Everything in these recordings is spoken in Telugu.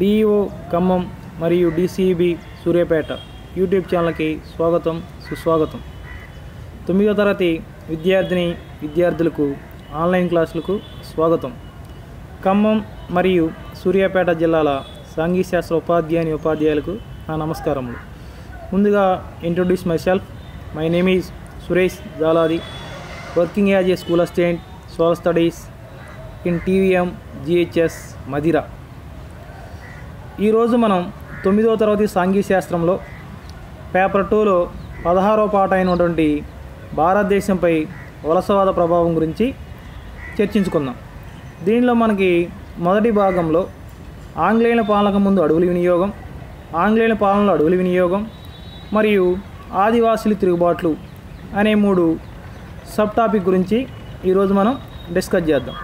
డిఈఓ ఖమ్మం మరియు డిసిబి సూర్యాపేట యూట్యూబ్ ఛానల్కి స్వాగతం సుస్వాగతం. తొమ్మిదో తరగతి విద్యార్థిని విద్యార్థులకు ఆన్లైన్ క్లాసులకు స్వాగతం. ఖమ్మం మరియు సూర్యాపేట జిల్లాల సాంఘిక శాస్త్ర ఉపాధ్యాయుని ఉపాధ్యాయులకు నా నమస్కారములు. ముందుగా introduce myself my name is Suresh Jaladi working as a school assistant social studies in TVM GHS Madhira ఈరోజు మనం తొమ్మిదవ తరగతి సాంఘిక శాస్త్రంలో పేపర్ టూలో పదహారో పాట అయినటువంటి భారతదేశంపై వలసవాద ప్రభావం గురించి చర్చించుకుందాం. దీనిలో మనకి మొదటి భాగంలో ఆంగ్లేయుల పాలనకు ముందు అడవుల వినియోగం ఆంగ్లేయుల పాలనలో అడవుల వినియోగం మరియు ఆదివాసులు తిరుగుబాట్లు అనే మూడు సబ్ టాపిక్ గురించి ఈరోజు మనం డిస్కస్ చేద్దాం.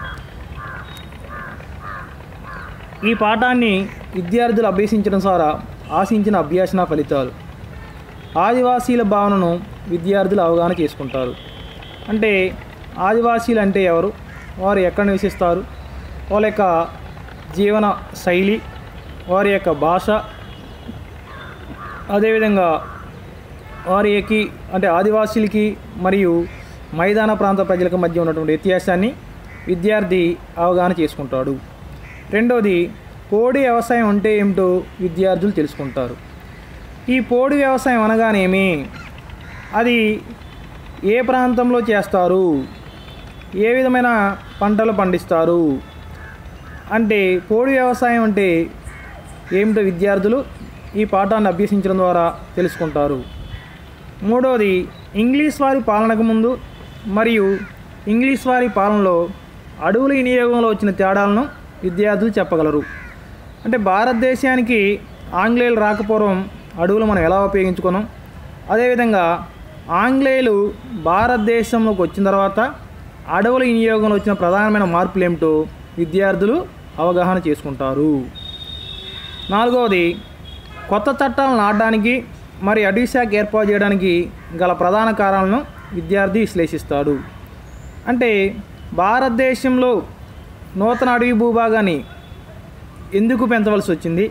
ఈ పాఠాన్ని విద్యార్థులు అభ్యసించడం ద్వారా ఆశించిన అభ్యాసన ఫలితాలు. ఆదివాసీల భావనను విద్యార్థులు అవగాహన చేసుకుంటారు. అంటే ఆదివాసీలు అంటే ఎవరు? వారు ఎక్కడ నివసిస్తారు? వాళ్ళ యొక్క జీవన శైలి వారి యొక్క భాష అదేవిధంగా వారికి అంటే ఆదివాసీలకి మరియు మైదాన ప్రాంత ప్రజలకు మధ్య ఉన్నటువంటి వ్యత్యాసాన్ని విద్యార్థి అవగాహన చేసుకుంటాడు. రెండవది పోడి వ్యవసాయం అంటే ఏమిటో విద్యార్థులు తెలుసుకుంటారు. ఈ పోడి వ్యవసాయం అనగానేమి? అది ఏ ప్రాంతంలో చేస్తారు? ఏ విధమైన పంటలు పండిస్తారు? అంటే పోడి వ్యవసాయం అంటే ఏమిటో విద్యార్థులు ఈ పాఠాన్ని అభ్యసించడం ద్వారా తెలుసుకుంటారు. మూడవది ఇంగ్లీష్ వారి పాలనకు ముందు మరియు ఇంగ్లీష్ వారి పాలనలో అడవుల వినియోగంలో వచ్చిన తేడాలను విద్యార్థులు చెప్పగలరు. అంటే భారతదేశానికి ఆంగ్లేయులు రాకపోవడం అడవులు మనం ఎలా ఉపయోగించుకున్నాం? అదేవిధంగా ఆంగ్లేయులు భారతదేశంలోకి వచ్చిన తర్వాత అడవుల వినియోగంలో వచ్చిన ప్రధానమైన మార్పులు ఏమిటో విద్యార్థులు అవగాహన చేసుకుంటారు. నాలుగవది కొత్త చట్టాలను నాటడానికి మరి అడవి శాఖ ఏర్పాటు చేయడానికి గల ప్రధాన కారణాలను విద్యార్థి విశ్లేషిస్తాడు. అంటే భారతదేశంలో నూతన అడవి భూభాగాన్ని ఎందుకు పెంచవలసి వచ్చింది?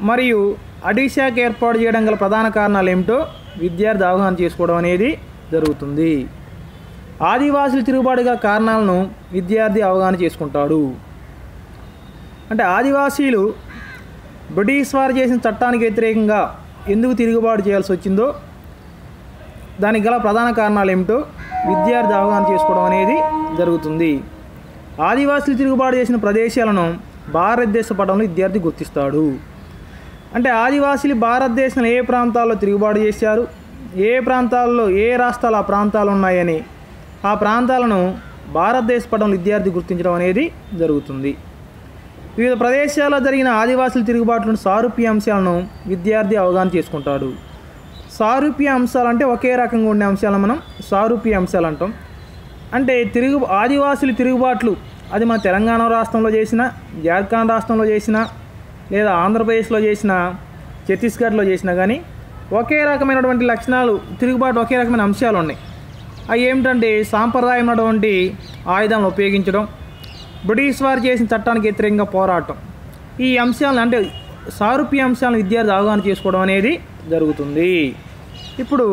మరియు అడవి ఏర్పాటు చేయడం గల ప్రధాన కారణాలు ఏమిటో విద్యార్థి అవగాహన చేసుకోవడం అనేది జరుగుతుంది. ఆదివాసులు తిరుగుబాటుగా కారణాలను విద్యార్థి అవగాహన చేసుకుంటాడు. అంటే ఆదివాసీలు బ్రిటిష్ వారు చేసిన చట్టానికి వ్యతిరేకంగా ఎందుకు తిరుగుబాటు చేయాల్సి వచ్చిందో దానికి గల ప్రధాన కారణాలు ఏమిటో విద్యార్థి అవగాహన చేసుకోవడం అనేది జరుగుతుంది. ఆదివాసులు తిరుగుబాటు చేసిన ప్రదేశాలను భారతదేశ పటంలో విద్యార్థి గుర్తిస్తాడు. అంటే ఆదివాసీలు భారతదేశంలో ఏ ప్రాంతాల్లో తిరుగుబాటు చేశారు? ఏ ప్రాంతాల్లో ఏ రాష్ట్రాలు ఆ ప్రాంతాలు ఉన్నాయని ఆ ప్రాంతాలను భారతదేశ పటంలో విద్యార్థి గుర్తించడం అనేది జరుగుతుంది. వివిధ ప్రదేశాల్లో జరిగిన ఆదివాసుల తిరుగుబాట్లను సారూప్య అంశాలను విద్యార్థి అవగాహన చేసుకుంటాడు. సారూప్య అంశాలు అంటే ఒకే రకంగా ఉండే అంశాలను మనం సారూప్య అంశాలు అంటాం. అంటే తిరుగు ఆదివాసులు తిరుగుబాట్లు అది మన తెలంగాణ రాష్ట్రంలో చేసిన జార్ఖండ్ రాష్ట్రంలో చేసిన లేదా ఆంధ్రప్రదేశ్లో చేసిన ఛత్తీస్గఢ్లో చేసినా కానీ ఒకే రకమైనటువంటి లక్షణాలు తిరుగుబాటు ఒకే రకమైన అంశాలు ఉన్నాయి. అవి ఏమిటంటే సాంప్రదాయమైనటువంటి ఆయుధాలను ఉపయోగించడం బ్రిటిష్ వారు చేసిన చట్టానికి వ్యతిరేకంగా పోరాటం. ఈ అంశాలను అంటే సారూప్య అంశాలను విద్యార్థి అవగాహన చేసుకోవడం అనేది జరుగుతుంది. ఇప్పుడు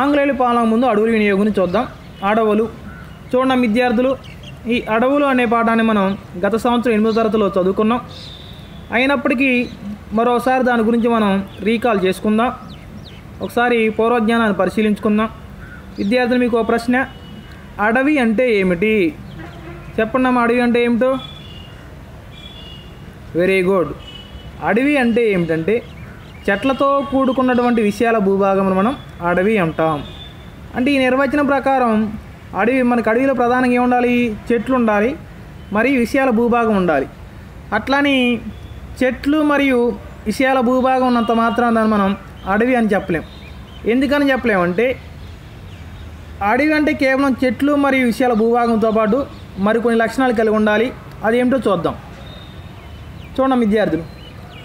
ఆంగ్లేయుల పాలన ముందు అడవుల వినియోగం చూద్దాం. అడవులు చూడండి విద్యార్థులు ఈ అడవులు అనే పాఠాన్ని మనం గత సంవత్సరం ఎనిమిదో తరగతిలో చదువుకున్నాం. అయినప్పటికీ మరోసారి దాని గురించి మనం రీకాల్ చేసుకుందాం. ఒకసారి పూర్వజ్ఞానాన్ని పరిశీలించుకుందాం. విద్యార్థులు మీకు ఒక ప్రశ్న. అడవి అంటే ఏమిటి? చెప్పండి అడవి అంటే ఏమిటో? Very good. అడవి అంటే ఏమిటంటే చెట్లతో కూడుకున్నటువంటి విషయాల భూభాగమును మనం అడవి అంటాం. అంటే ఈ నిర్వచనం ప్రకారం అడవి మనకు అడవిలో ప్రధానంగా ఏముండాలి చెట్లు ఉండాలి. మరియు విషయాల భూభాగం ఉండాలి. అట్లని చెట్లు మరియు విషయాల భూభాగం ఉన్నంత మాత్రం దాన్ని మనం అడవి అని చెప్పలేం. ఎందుకని చెప్పలేమంటే అడవి అంటే కేవలం చెట్లు మరియు విషయాల భూభాగంతో పాటు మరికొన్ని లక్షణాలు కలిగి ఉండాలి. అదేమిటో చూద్దాం. చూడండి విద్యార్థులు.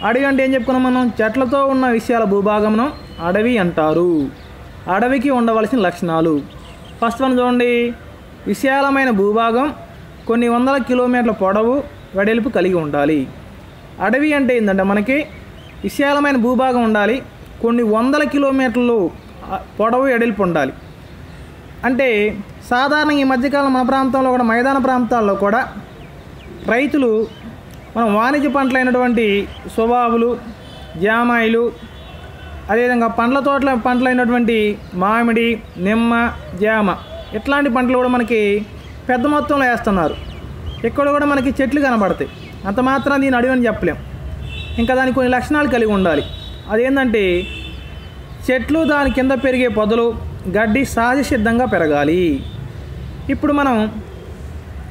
అడవి అంటే ఏం చెప్పుకున్నాం మనం? చెట్లతో ఉన్న విషయాల భూభాగమును అడవి అంటారు. అడవికి ఉండవలసిన లక్షణాలు. ఫస్ట్ వన్ చూడండి. విశాలమైన భూభాగం కొన్ని వందల కిలోమీటర్ల పొడవు వెడల్పు కలిగి ఉండాలి. అడవి అంటే ఏంటంటే మనకి విశాలమైన భూభాగం ఉండాలి కొన్ని వందల కిలోమీటర్లు పొడవు ఎడల్పు ఉండాలి. అంటే సాధారణంగా ఈ మధ్యకాలం మన ప్రాంతంలో కూడా మైదాన ప్రాంతాల్లో కూడా రైతులు మనం వాణిజ్య పంటలైనటువంటి స్వభావులు జామాయిలు అదేవిధంగా పండ్ల తోటల పంటలైనటువంటి మామిడి నిమ్మ జామ ఇట్లాంటి పంటలు కూడా మనకి పెద్ద మొత్తంలో వేస్తున్నారు. ఇక్కడ కూడా మనకి చెట్లు కనబడతాయి. అంత మాత్రం దీని అడవి అని చెప్పలేం. ఇంకా దానికి కొన్ని లక్షణాలు కలిగి ఉండాలి. అదేంటంటే చెట్లు దాని కింద పెరిగే పొదలు గడ్డి సహజ సిద్ధంగా పెరగాలి. ఇప్పుడు మనం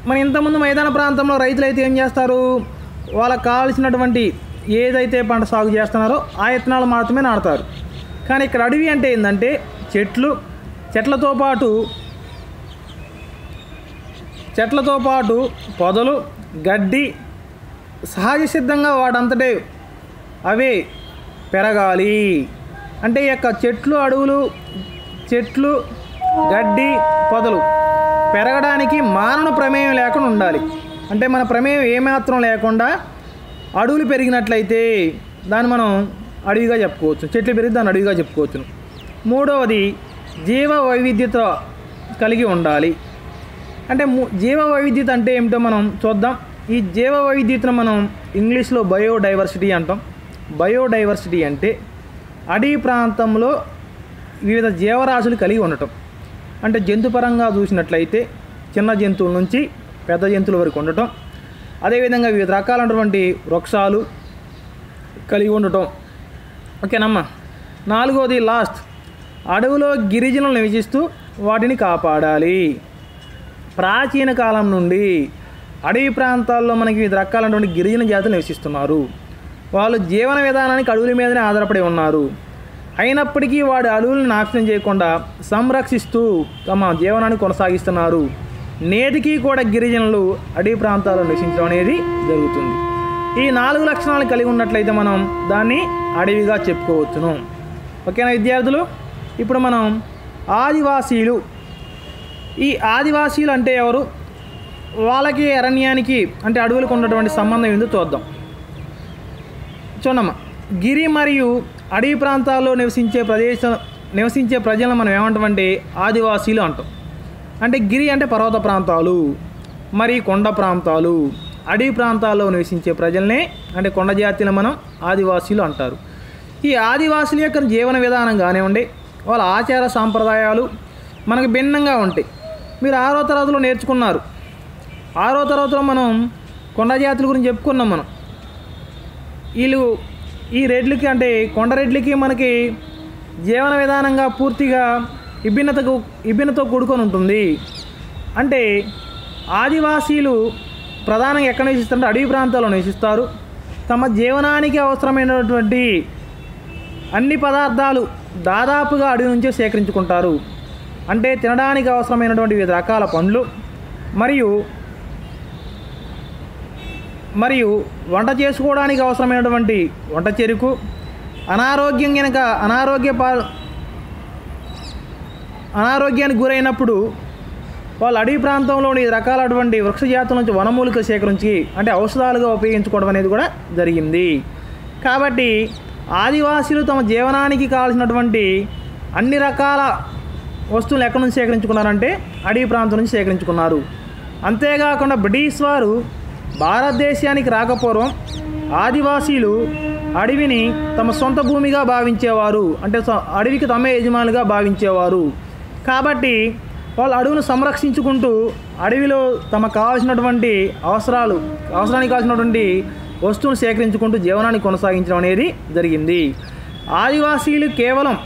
మన ఇంతకుముందు మైదాన ప్రాంతంలో రైతులు అయితే ఏం చేస్తారు? వాళ్ళకి కావాల్సినటువంటి ఏదైతే పంట సాగు చేస్తున్నారో ఆ విత్తనాలు మాత్రమే నాటుతారు. కానీ ఇక్కడ అడవి అంటే ఏంటంటే చెట్లు చెట్లతో పాటు చెట్లతో పాటు పొదలు గడ్డి సహజ సిద్ధంగా వాటంతటే అవే పెరగాలి. అంటే ఈ యొక్క చెట్లు అడవులు చెట్లు గడ్డి పొదలు పెరగడానికి మానవ ప్రమేయం లేకుండా ఉండాలి. అంటే మన ప్రమేయం ఏమాత్రం లేకుండా అడవులు పెరిగినట్లయితే దాన్ని మనం అడవిగా చెప్పుకోవచ్చు. చెట్లు పెరిగి దాన్ని అడవిగా చెప్పుకోవచ్చును. మూడవది జీవ వైవిధ్యత కలిగి ఉండాలి. అంటే జీవ వైవిధ్యత అంటే ఏమిటో మనం చూద్దాం. ఈ జీవ వైవిధ్యతను మనం ఇంగ్లీష్లో బయోడైవర్సిటీ అంటాం. బయోడైవర్సిటీ అంటే అడవి ప్రాంతంలో వివిధ జీవరాశులు కలిగి ఉండటం. అంటే జంతుపరంగా చూసినట్లయితే చిన్న జంతువుల నుంచి పెద్ద జంతువుల వరకు ఉండటం. అదేవిధంగా వివిధ రకాలైనటువంటి వృక్షాలు కలిగి ఉండటం. ఓకేనమ్మా? నాలుగోది లాస్ట్. అడవిలో గిరిజనులు నివసిస్తూ వాటిని కాపాడాలి. ప్రాచీన కాలం నుండి అడవి ప్రాంతాల్లో మనకి వివిధ రకాలైనటువంటి గిరిజన జాతులు నివసిస్తున్నారు. వాళ్ళు జీవన విధానానికి అడవుల మీదనే ఆధారపడి ఉన్నారు. అయినప్పటికీ వాడు అడవులను నాశనం చేయకుండా సంరక్షిస్తూ తమ జీవనాన్ని కొనసాగిస్తున్నారు. నేటికి కూడా గిరిజనులు అడవి ప్రాంతాల్లో నివసించడం అనేది జరుగుతుంది. ఈ నాలుగు లక్షణాలు కలిగి ఉన్నట్లయితే మనం దాన్ని అడవిగా చెప్పుకోవచ్చును. ఓకేనా విద్యార్థులు? ఇప్పుడు మనం ఆదివాసీలు. ఈ ఆదివాసీలు అంటే ఎవరు? వాళ్ళకి అరణ్యానికి అంటే అడవులకు ఉన్నటువంటి సంబంధం ఏందో చూద్దాం. చూడమ్మా. గిరి మరియు అడవి ప్రాంతాల్లో నివసించే ప్రదేశం నివసించే ప్రజలను మనం ఏమంటామంటే ఆదివాసీలు అంటాం. అంటే గిరి అంటే పర్వత ప్రాంతాలు మరి కొండ ప్రాంతాలు అడవి ప్రాంతాల్లో నివసించే ప్రజల్నే అంటే కొండ జాతిని మనం ఆదివాసీలు అంటారు. ఈ ఆదివాసుల యొక్క జీవన విధానం కానివ్వండి వాళ్ళ ఆచార సాంప్రదాయాలు మనకు భిన్నంగా ఉంటాయి. మీరు ఆరో తరగతిలో నేర్చుకున్నారు. ఆరో తరగతిలో మనం కొండ జాతుల గురించి చెప్పుకున్నాం మనం. వీళ్ళు ఈ రెడ్లకి అంటే కొండ రెడ్లకి మనకి జీవన విధానంగా పూర్తిగా విభిన్నతకు విభిన్నతో కూడుకొని ఉంటుంది. అంటే ఆదివాసీలు ప్రధానంగా ఎక్కడ నివసిస్తారంటే అడవి ప్రాంతాల్లో నివసిస్తారు. తమ జీవనానికి అవసరమైనటువంటి అన్ని పదార్థాలు దాదాపుగా అడవి నుంచే సేకరించుకుంటారు. అంటే తినడానికి అవసరమైనటువంటి వివిధ రకాల పండ్లు మరియు మరియు వంట చేసుకోవడానికి అవసరమైనటువంటి వంట చెరుకు అనారోగ్యం కనుక అనారోగ్య అనారోగ్యానికి గురైనప్పుడు వాళ్ళు అడవి ప్రాంతంలోని రకాలటువంటి వృక్ష జాతుల నుంచి వనమూలిక సేకరించి అంటే ఔషధాలుగా ఉపయోగించుకోవడం అనేది కూడా జరిగింది. కాబట్టి ఆదివాసీలు తమ జీవనానికి కావాల్సినటువంటి అన్ని రకాల వస్తువులు ఎక్కడి నుంచి సేకరించుకున్నారంటే అడవి ప్రాంతం నుంచి సేకరించుకున్నారు. అంతేకాకుండా బ్రిటిష్ వారు భారతదేశానికి రాకపూర్వం ఆదివాసీలు అడవిని తమ సొంత భూమిగా భావించేవారు అంటే అడవికి తమ యజమానులుగా భావించేవారు. కాబట్టి వాళ్ళు అడవిని సంరక్షించుకుంటూ అడవిలో తమకు కావాల్సినటువంటి అవసరాలు అవసరానికి కావాల్సినటువంటి వస్తువులు సేకరించుకుంటూ జీవనాన్ని కొనసాగించడం అనేది జరిగింది. ఆదివాసీలు కేవలం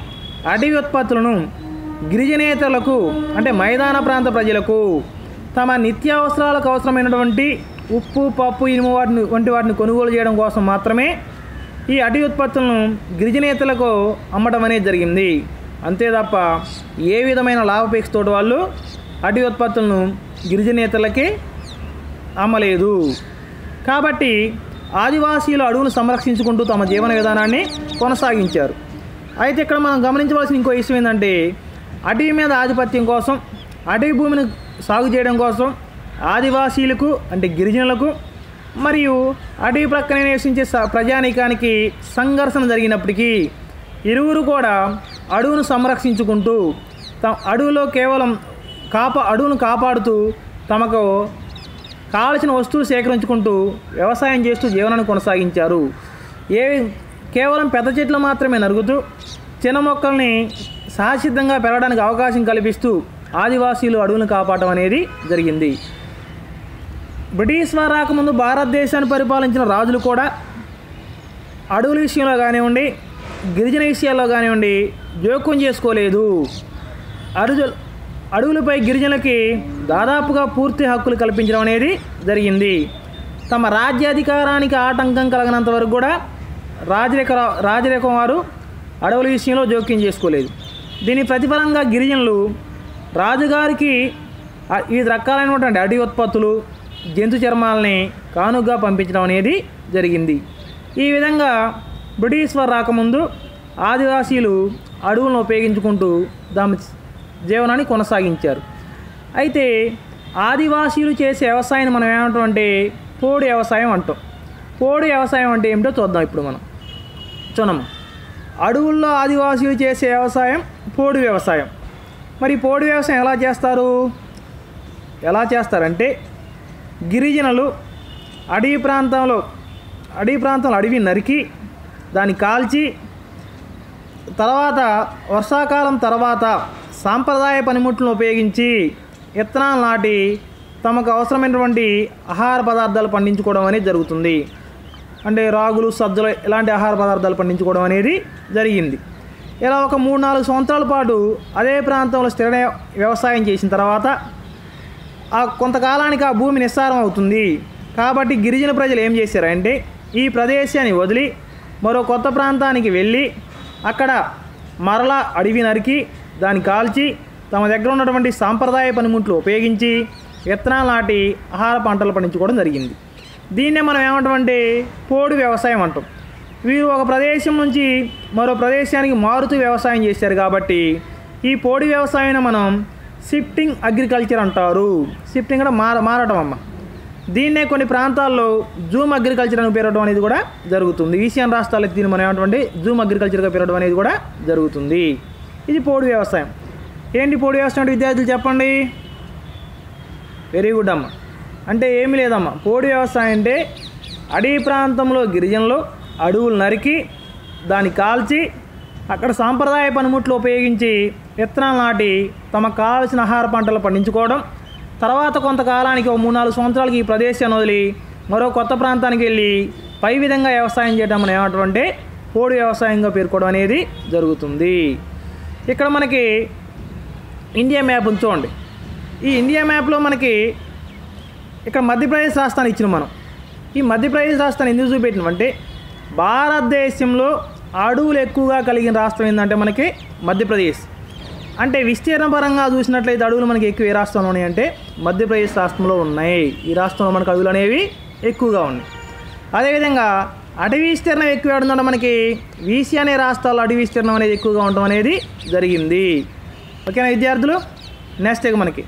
అడవి ఉత్పత్తులను గిరిజనేతలకు అంటే మైదాన ప్రాంత ప్రజలకు తమ నిత్యావసరాలకు అవసరమైనటువంటి ఉప్పు పప్పు ఇనుము వాటిని వంటి వాటిని కొనుగోలు చేయడం కోసం మాత్రమే ఈ అటవీ ఉత్పత్తులను గిరిజనేతలకు అమ్మడం అనేది జరిగింది. అంతే తప్ప ఏ విధమైన లాభాపేక్షతో వాళ్ళు అటవీ ఉత్పత్తులను గిరిజనేతలకి అమ్మలేదు. కాబట్టి ఆదివాసీలు అడవును సంరక్షించుకుంటూ తమ జీవన విధానాన్ని కొనసాగించారు. అయితే ఇక్కడ మనం గమనించవలసిన ఇంకో విషయం ఏంటంటే అటవీ మీద ఆధిపత్యం కోసం అటవీ భూమిని సాగు చేయడం కోసం ఆదివాసీలకు అంటే గిరిజనులకు మరియు అడవి ప్రక్కనే నివసించే ప్రజానీకానికి సంఘర్షణ జరిగినప్పటికీ ఇరువురు కూడా అడవును సంరక్షించుకుంటూ త అడవిలో కేవలం కాపా అడవును కాపాడుతూ తమకు కావలసిన వస్తువులు సేకరించుకుంటూ వ్యవసాయం చేస్తూ జీవనాన్ని కొనసాగించారు. ఏ కేవలం పెద్ద చెట్లు మాత్రమే నరుగుతూ చిన్న మొక్కల్ని సహసిద్ధంగా పెరగడానికి అవకాశం కల్పిస్తూ ఆదివాసీలు అడవులను కాపాడటం అనేది జరిగింది. బ్రిటిష్ వారు రాకముందు భారతదేశాన్ని పరిపాలించిన రాజులు కూడా అడవుల విషయంలో కానివ్వండి గిరిజన విషయాల్లో కానివ్వండి జోక్యం చేసుకోలేదు. అరుజు అడవులపై గిరిజనులకి దాదాపుగా పూర్తి హక్కులు కల్పించడం అనేది జరిగింది. తమ రాజ్యాధికారానికి ఆటంకం కలగనంత వరకు కూడా రాజరేఖ రాజరేఖం వారు అడవుల విషయంలో జోక్యం చేసుకోలేదు. దీని ప్రతిఫలంగా గిరిజనులు రాజుగారికి వివిధ రకాలైనటువంటి అడవి ఉత్పత్తులు జంతు చర్మాలని కానుగ్గా పంపించడం అనేది జరిగింది. ఈ విధంగా బ్రిటిష్ వారు రాకముందు ఆదివాసీలు అడవులను ఉపయోగించుకుంటూ దాని జీవనాన్ని కొనసాగించారు. అయితే ఆదివాసీలు చేసే వ్యవసాయాన్ని మనం ఏమంటాం అంటే పోడు వ్యవసాయం అంటాం. పోడు వ్యవసాయం అంటే ఏమిటో చూద్దాం ఇప్పుడు మనం. చునము అడవుల్లో ఆదివాసీలు చేసే వ్యవసాయం పోడు వ్యవసాయం. మరి పోడు వ్యవసాయం ఎలా చేస్తారు? ఎలా చేస్తారంటే గిరిజనులు అడవి ప్రాంతంలో అడవి ప్రాంతంలో అడవి నరికి దాన్ని కాల్చి తర్వాత వర్షాకాలం తర్వాత సాంప్రదాయ పనిముట్లను ఉపయోగించి విత్తనాలు నాటి తమకు అవసరమైనటువంటి ఆహార పదార్థాలు పండించుకోవడం అనేది జరుగుతుంది. అంటే రాగులు సజ్జలు ఇలాంటి ఆహార పదార్థాలు పండించుకోవడం అనేది జరిగింది. ఇలా ఒక మూడు నాలుగు సంవత్సరాల పాటు అదే ప్రాంతంలో స్థిర వ్యవసాయం చేసిన తర్వాత ఆ కొంతకాలానికి ఆ భూమి నిస్సారం అవుతుంది కాబట్టి గిరిజన ప్రజలు ఏం చేశారంటే ఈ ప్రదేశాన్ని వదిలి మరో కొత్త ప్రాంతానికి వెళ్ళి అక్కడ మరలా అడవి నరికి దాన్ని కాల్చి తమ దగ్గర ఉన్నటువంటి సాంప్రదాయ పనిముట్లు ఉపయోగించి విత్తనాలు నాటి ఆహార పంటలు పండించుకోవడం జరిగింది. దీన్నే మనం ఏమంటామంటే పోడు వ్యవసాయం అంటాం. వీరు ఒక ప్రదేశం నుంచి మరో ప్రదేశానికి మారుతూ వ్యవసాయం చేశారు కాబట్టి ఈ పోడి వ్యవసాయాన్ని మనం షిఫ్టింగ్ అగ్రికల్చర్ అంటారు. షిఫ్టింగ్ కూడా మార మారటం అమ్మ. దీన్నే కొన్ని ప్రాంతాల్లో జూమ్ అగ్రికల్చర్ అని పేరడం అనేది కూడా జరుగుతుంది. ఈశాన్ రాష్ట్రాలకు దీన్ని మనం ఏమంటే జూమ్ అగ్రికల్చర్గా పేరడం అనేది కూడా జరుగుతుంది. ఇది పోడు వ్యవసాయం. ఏంటి పోడు వ్యవసాయం అంటే విద్యార్థులు చెప్పండి? వెరీ గుడ్ అమ్మ. అంటే ఏమీ లేదమ్మా. పోడు వ్యవసాయం అంటే అడవి ప్రాంతంలో గిరిజనులు అడవులు నరికి దాన్ని కాల్చి అక్కడ సాంప్రదాయ పనిముట్లు ఉపయోగించి విత్తనాలు నాటి తమకు కావలసిన ఆహార పంటలు పండించుకోవడం తర్వాత కొంతకాలానికి ఒక మూడు నాలుగు సంవత్సరాలకి ఈ ప్రదేశాన్ని వదిలి మరో కొత్త ప్రాంతానికి వెళ్ళి పై విధంగా వ్యవసాయం చేయడం మనం ఏమంటామంటే పోడు వ్యవసాయంగా పేర్కోవడం అనేది జరుగుతుంది. ఇక్కడ మనకి ఇండియా మ్యాప్ ఉంచోండి ఈ ఇండియా మ్యాప్లో మనకి ఇక్కడ మధ్యప్రదేశ్ రాష్ట్రాన్ని ఇచ్చిన మనం. ఈ మధ్యప్రదేశ్ రాష్ట్రాన్ని ఎందుకు చూపెట్టినామంటే భారతదేశంలో అడవులు ఎక్కువగా కలిగిన రాష్ట్రం ఏంటంటే మనకి మధ్యప్రదేశ్. అంటే విస్తీర్ణ పరంగా చూసినట్లయితే అడవులు మనకి ఎక్కువ ఏ రాష్ట్రంలో ఉన్నాయి అంటే మధ్యప్రదేశ్ రాష్ట్రంలో ఉన్నాయి. ఈ రాష్ట్రంలో మనకి అడవులు అనేవి ఎక్కువగా ఉన్నాయి. అదేవిధంగా అటవీ విస్తీర్ణం ఎక్కువ ఉండడం మనకి వీసీ అనే రాష్ట్రాల్లో అటవీ విస్తీర్ణం అనేది ఎక్కువగా ఉండడం అనేది జరిగింది. ఓకేనా విద్యార్థులు? నెక్స్ట్ మనకి.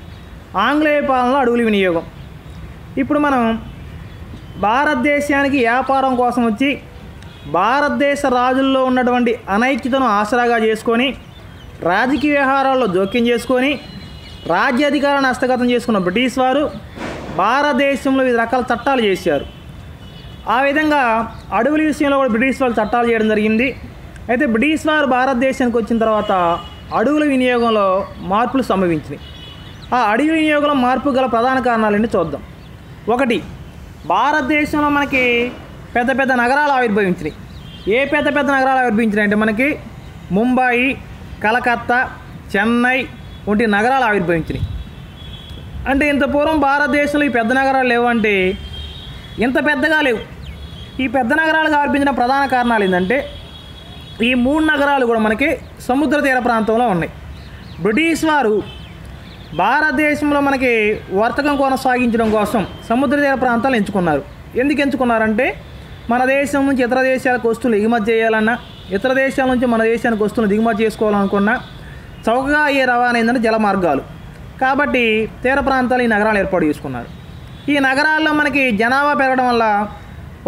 ఆంగ్లేయ పాలనలో అడవుల వినియోగం. ఇప్పుడు మనం భారతదేశానికి వ్యాపారం కోసం వచ్చి భారతదేశ రాజుల్లో ఉన్నటువంటి అనైక్యతను ఆసరాగా చేసుకొని రాజకీయ వ్యవహారాల్లో జోక్యం చేసుకొని రాజ్యాధికారాన్ని హస్తగతం చేసుకున్న బ్రిటిష్ వారు భారతదేశంలో వివిధ రకాల చట్టాలు చేశారు. ఆ విధంగా అడవుల విషయంలో కూడా బ్రిటిష్ వాళ్ళు చట్టాలు చేయడం జరిగింది. అయితే బ్రిటిష్ వారు భారతదేశానికి వచ్చిన తర్వాత అడవుల వినియోగంలో మార్పులు సంభవించినాయి. ఆ అడవి వినియోగంలో మార్పు గల ప్రధాన కారణాలన్నీ చూద్దాం. ఒకటి భారతదేశంలో మనకి పెద్ద పెద్ద నగరాలు ఆవిర్భవించినాయి. ఏ పెద్ద పెద్ద నగరాలు ఆవిర్భవించినాయి అంటే మనకి ముంబాయి కలకత్తా చెన్నై వంటి నగరాలు ఆవిర్భవించినాయి. అంటే ఇంత పూర్వం భారతదేశంలో ఈ పెద్ద నగరాలు లేవంటే ఇంత పెద్దగా లేవు. ఈ పెద్ద నగరాలు ఆవిర్భించిన ప్రధాన కారణాలు ఏంటంటే ఈ మూడు నగరాలు కూడా మనకి సముద్ర తీర ప్రాంతంలో ఉన్నాయి. బ్రిటిష్ వారు భారతదేశంలో మనకి వర్తకం కొనసాగించడం కోసం సముద్ర తీర ప్రాంతాలు ఎంచుకున్నారు. ఎందుకు ఎంచుకున్నారంటే మన దేశం నుంచి ఇతర దేశాలకు వస్తువులు ఎగుమతి చేయాలన్నా ఇతర దేశాల నుంచి మన దేశానికి వస్తువులు దిగుమతి చేసుకోవాలనుకున్న చౌకగా అయ్యే రవాణా ఏంటంటే జల మార్గాలు కాబట్టి తీర ప్రాంతాలు ఈ నగరాలు ఏర్పాటు చేసుకున్నారు. ఈ నగరాల్లో మనకి జనాభా పెరగడం వల్ల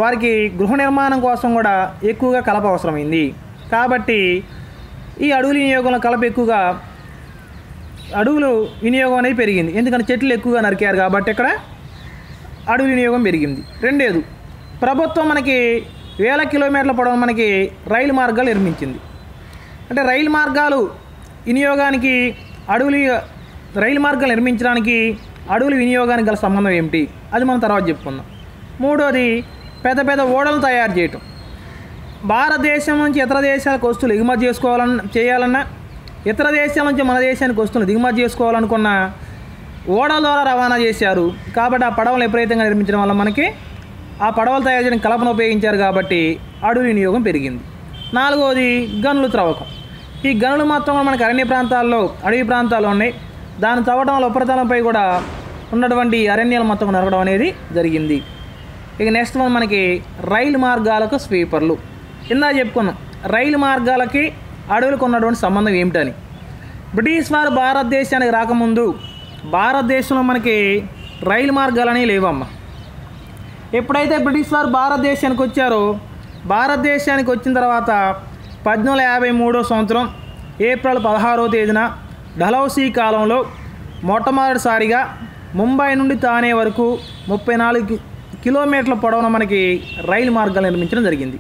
వారికి గృహ నిర్మాణం కోసం కూడా ఎక్కువగా కలప అవసరమైంది. కాబట్టి ఈ అడవుల వినియోగంలో కలప ఎక్కువగా అడవులు వినియోగం అనేది పెరిగింది. ఎందుకంటే చెట్లు ఎక్కువగా నరికారు కాబట్టి ఇక్కడ అడవుల వినియోగం పెరిగింది. రెండేది ప్రభుత్వం మనకి వేల కిలోమీటర్ల పొడవు మనకి రైలు మార్గాలు నిర్మించింది. అంటే రైలు మార్గాలు వినియోగానికి అడవులు రైలు మార్గాలు నిర్మించడానికి అడవుల వినియోగానికి గల సంబంధం ఏమిటి? అది మనం తర్వాత చెప్పుకుందాం. మూడోది పెద్ద పెద్ద ఓడలు తయారు చేయటం. భారతదేశం నుంచి ఇతర దేశాలకు వస్తువులు ఎగుమతి చేసుకోవాలన్న చేయాలన్నా ఇతర దేశాల నుంచి మన దేశానికి వస్తువులు దిగుమతి చేసుకోవాలనుకున్న ఓడల ద్వారా రవాణా చేశారు. కాబట్టి ఆ పడవలు విపరీతంగా నిర్మించడం వల్ల మనకి ఆ పడవలు తయారు చేయడం కలపను ఉపయోగించారు కాబట్టి అడవి వినియోగం పెరిగింది. నాలుగవది గనులు త్రవ్వకం. ఈ గనులు మాత్రం మనకు మనకి అరణ్య ప్రాంతాల్లో అడవి ప్రాంతాల్లో ఉన్నాయి. దాన్ని తవ్వడం వల్ల ఉపరితలంపై కూడా ఉన్నటువంటి అరణ్యాలు మొత్తం నరకడం అనేది జరిగింది. ఇక నెక్స్ట్ వన్ మనకి రైలు మార్గాలకు స్వీపర్లు. ఇందా చెప్పుకున్నాం రైలు మార్గాలకి అడవులకు ఉన్నటువంటి సంబంధం ఏమిటని. బ్రిటిష్ వారు భారతదేశానికి రాకముందు భారతదేశంలో మనకి రైలు మార్గాలనే లేవమ్మా. ఎప్పుడైతే బ్రిటిష్ వారు భారతదేశానికి వచ్చారో భారతదేశానికి వచ్చిన తర్వాత పద్దెనిమిది యాభై మూడో సంవత్సరం ఏప్రిల్ పదహారవ తేదీన డలౌసీ కాలంలో మొట్టమొదటిసారిగా ముంబై నుండి తానే వరకు ముప్పై నాలుగు కిలోమీటర్ల పొడవున మనకి రైలు మార్గాలు నిర్మించడం జరిగింది.